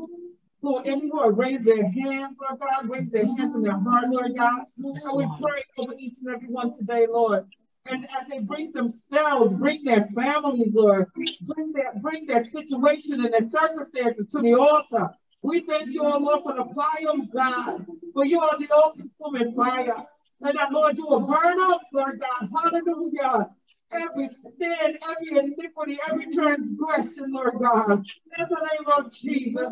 in who have their hands, Lord God, raise their hands in their heart, Lord God. And we pray over each and every one today, Lord. And as they bring themselves, bring their families, Lord, bring their bring their situation and their circumstances to the altar. We thank you, oh Lord, for the fire of God, for you are the all-consuming fire. And that, Lord, you will burn up, Lord God. Hallelujah every sin, every iniquity, every transgression, Lord God. In the name of Jesus.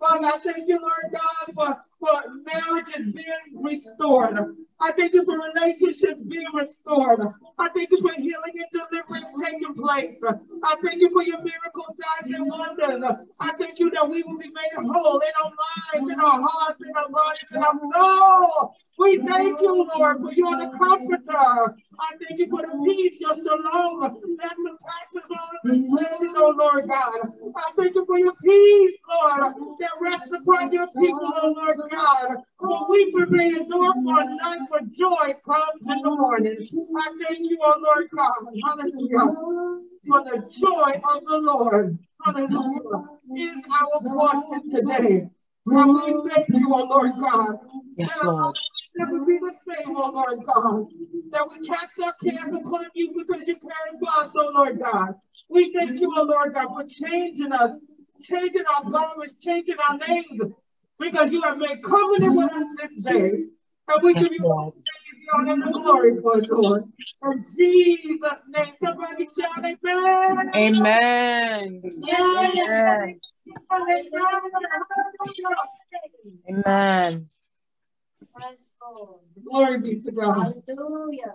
Father, I thank you, Lord God, for, for marriages being restored. I thank you for relationships being restored. I thank you for healing and deliverance taking place. I thank you for your miracle signs and wonders. I thank you that we will be made whole in our minds, in our hearts, in our bodies, in our soul. We thank you, Lord, for you're the comforter. I thank you for the peace, your shalom, that surpasses all understanding, oh Lord God. I thank you for your peace, Lord, that rests upon your people, oh Lord God. For we may endure for night, for joy comes in the morning. I thank you, oh Lord God. Hallelujah. For the joy of the Lord. Hallelujah. In our portion today. And we thank you, oh Lord God. Yes, that our Lord. Never be the same, oh Lord God. That we cast our cares upon you because you care for us, oh Lord God. We thank you, oh Lord God, for changing us, changing our garments, changing our names, because you have made covenant with us this day. And we give you Lord. the honor and the glory for it, Lord. In Jesus' name, somebody shout amen. Amen. Amen. Amen. Praise God. Glory be to God. Hallelujah.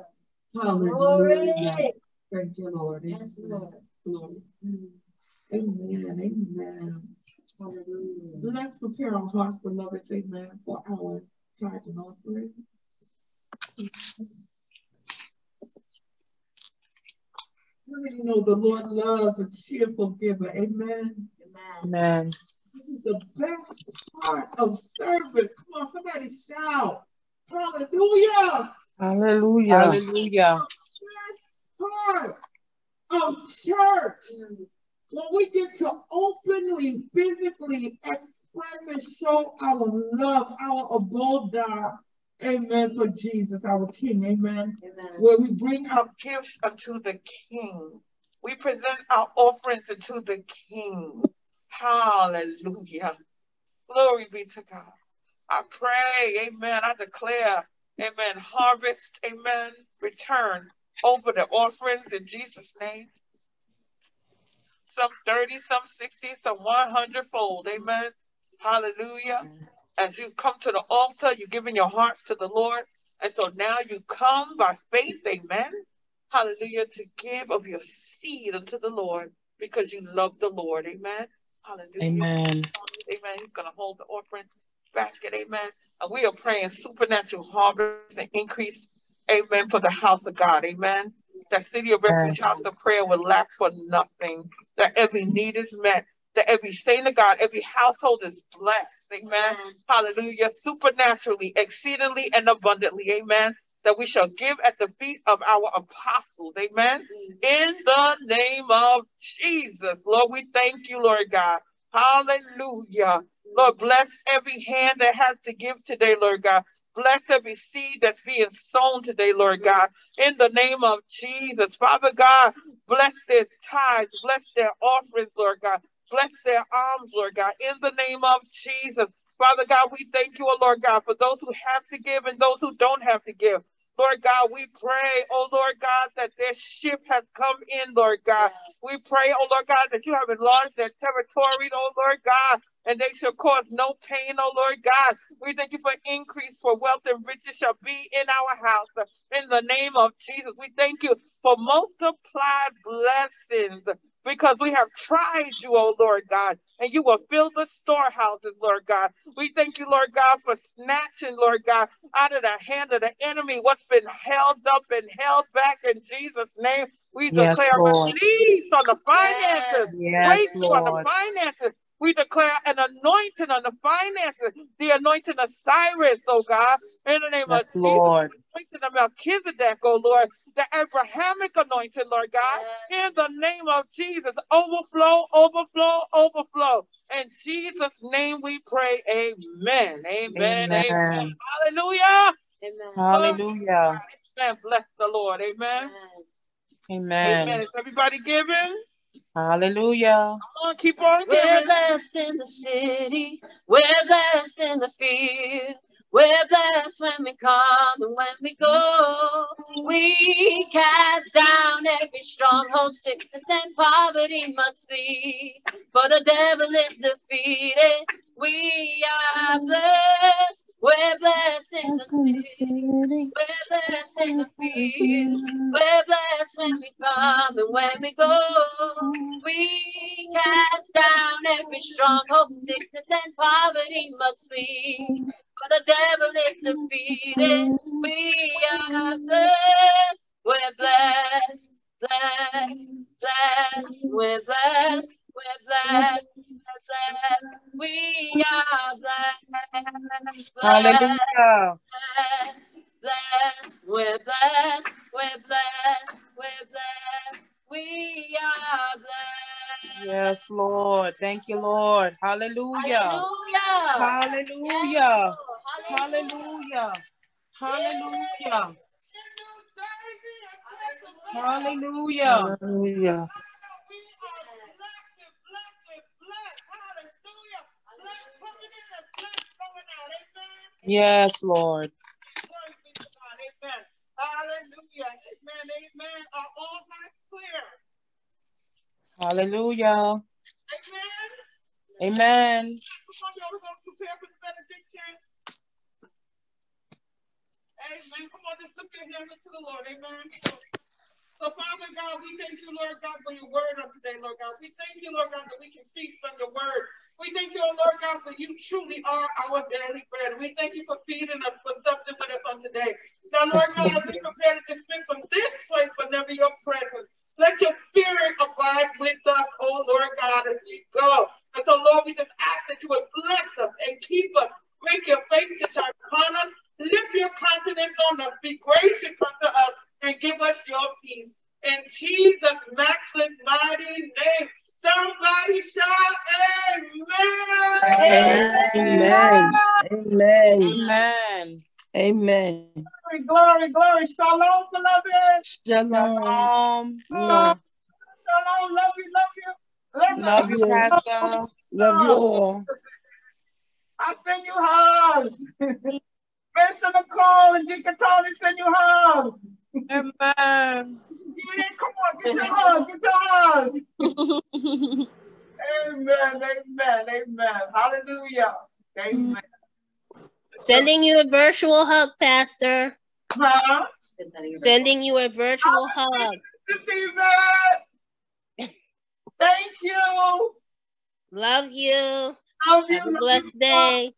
Hallelujah. Glory. Thank you, Lord. Yes, Lord. Glory. Amen. Amen. Hallelujah. Let's prepare our hearts, beloved, amen, for our tithe and offering. You know the Lord loves a cheerful giver. Amen. Amen. Amen. This is the best part of service. Come on, somebody shout. Hallelujah. Hallelujah. Hallelujah. Best part of church. When we get to openly, physically express and show our love, our abode Amen for Jesus, our King. Amen. Amen. Where we bring our gifts unto the King. We present our offerings unto the King. Hallelujah. Glory be to God. I pray, amen. I declare, amen, harvest, amen, return over the offerings in Jesus' name. Some 30, some 60, some 100 fold, amen. Hallelujah. As you come to the altar, you're giving your hearts to the Lord. And so now you come by faith, amen. Hallelujah, to give of your seed unto the Lord because you love the Lord, amen. Hallelujah. Amen. Amen. He's going to hold the offering basket. Amen. And we are praying supernatural harvest and increase. Amen. For the house of God. Amen. That city of refuge house of prayer will lack for nothing. That every need is met. That every saint of God, every household is blessed. Amen. Amen. Hallelujah. Supernaturally, exceedingly, and abundantly. Amen. That we shall give at the feet of our apostles. Amen. In the name of Jesus. Lord, we thank you, Lord God. Hallelujah. Lord, bless every hand that has to give today, Lord God. Bless every seed that's being sown today, Lord God. In the name of Jesus. Father God, bless their tithes, bless their offerings, Lord God. Bless their arms, Lord God. In the name of Jesus. Father God, we thank you, oh Lord God, for those who have to give and those who don't have to give. Lord God, we pray, oh Lord God, that their ship has come in, Lord God. We pray, oh Lord God, that you have enlarged their territory, oh Lord God, and they shall cause no pain, O Lord God. We thank you for increase, for wealth and riches shall be in our house. In the name of Jesus, we thank you for multiplied blessings because we have tried you, O Lord God, and you will fill the storehouses, Lord God. We thank you, Lord God, for snatching, Lord God, out of the hand of the enemy what's been held up and held back in Jesus' name. We Yes, declare Lord. release on the finances, Yes, on the finances. We declare an anointing on the finances, the anointing of Cyrus, oh God, in the name Yes, of Lord. Jesus, anointing of Melchizedek, oh Lord, the Abrahamic anointing, Lord God, in the name of Jesus, overflow, overflow, overflow. In Jesus' name we pray, amen, amen, amen. Amen. Hallelujah. Amen. Hallelujah. Amen. Bless the Lord, amen. Amen. Amen. Amen. Is everybody giving? Hallelujah. Come on, keep on We're blessed in the city. We're blessed in the field. We're blessed when we come and when we go. We cast down every stronghold, sickness and poverty must flee. For the devil is defeated. We are blessed. We're blessed in the city. We're blessed in the field. We're blessed when we come and when we go. We cast down every stronghold, sickness and poverty must flee. For the devil is defeated. We are blessed. We're blessed, blessed, blessed. We're blessed. We're blessed. We're blessed. We are blessed. blessed blessed, blessed, we're blessed, we're blessed, we're blessed, we are blessed. Yes, Lord. Thank you, Lord. Hallelujah. Hallelujah. Hallelujah. Yes, Hallelujah. Hallelujah. Yes. Hallelujah. Hallelujah. Yes, Lord. Hallelujah. Amen. Amen. Are all hearts clear? Hallelujah. Amen. Amen. Come on, y'all. We're going to prepare for the benediction. Amen. Come on, just lift your hands up to the Lord. Amen. So, Father God, we thank you, Lord God, for your word on today, Lord God. We thank you, Lord God, that we can feast on your word. We thank you, oh Lord God, for you truly are our daily bread. We thank you for feeding us, for something with us on today. Now, Lord God, as we prepare to dismiss from this place, but never your presence, let your spirit abide with us, oh Lord God, as we go. And so, Lord, we just ask that you would bless us and keep us. Make your face to shine upon us. Lift your countenance on us. Be gracious unto us and give us your peace. In Jesus' matchless mighty name. Somebody shout amen. Amen. Amen. Amen. Amen. Glory, glory, glory. Shalom, beloved. Shalom. Shalom. Mwah. Shalom. Love you, love you. Listen, Love you, Pastor. Love you all. I send you hugs. [laughs] Mr. Nicole and Deacon Tony send you hugs. Amen. Yeah, come on, get your hug, get your hug. Amen, amen, amen. Hallelujah. Amen. Sending you a virtual hug, Pastor. Huh? Sending you a virtual hug. Receive that. Thank you. Love you. Love you. Have a love blessed you. day.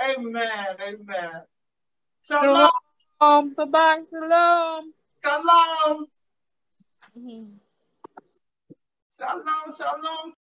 Amen, amen. Shalom, Shalom. Bye-bye. Shalom. shalom, mm-hmm. shalom, shalom.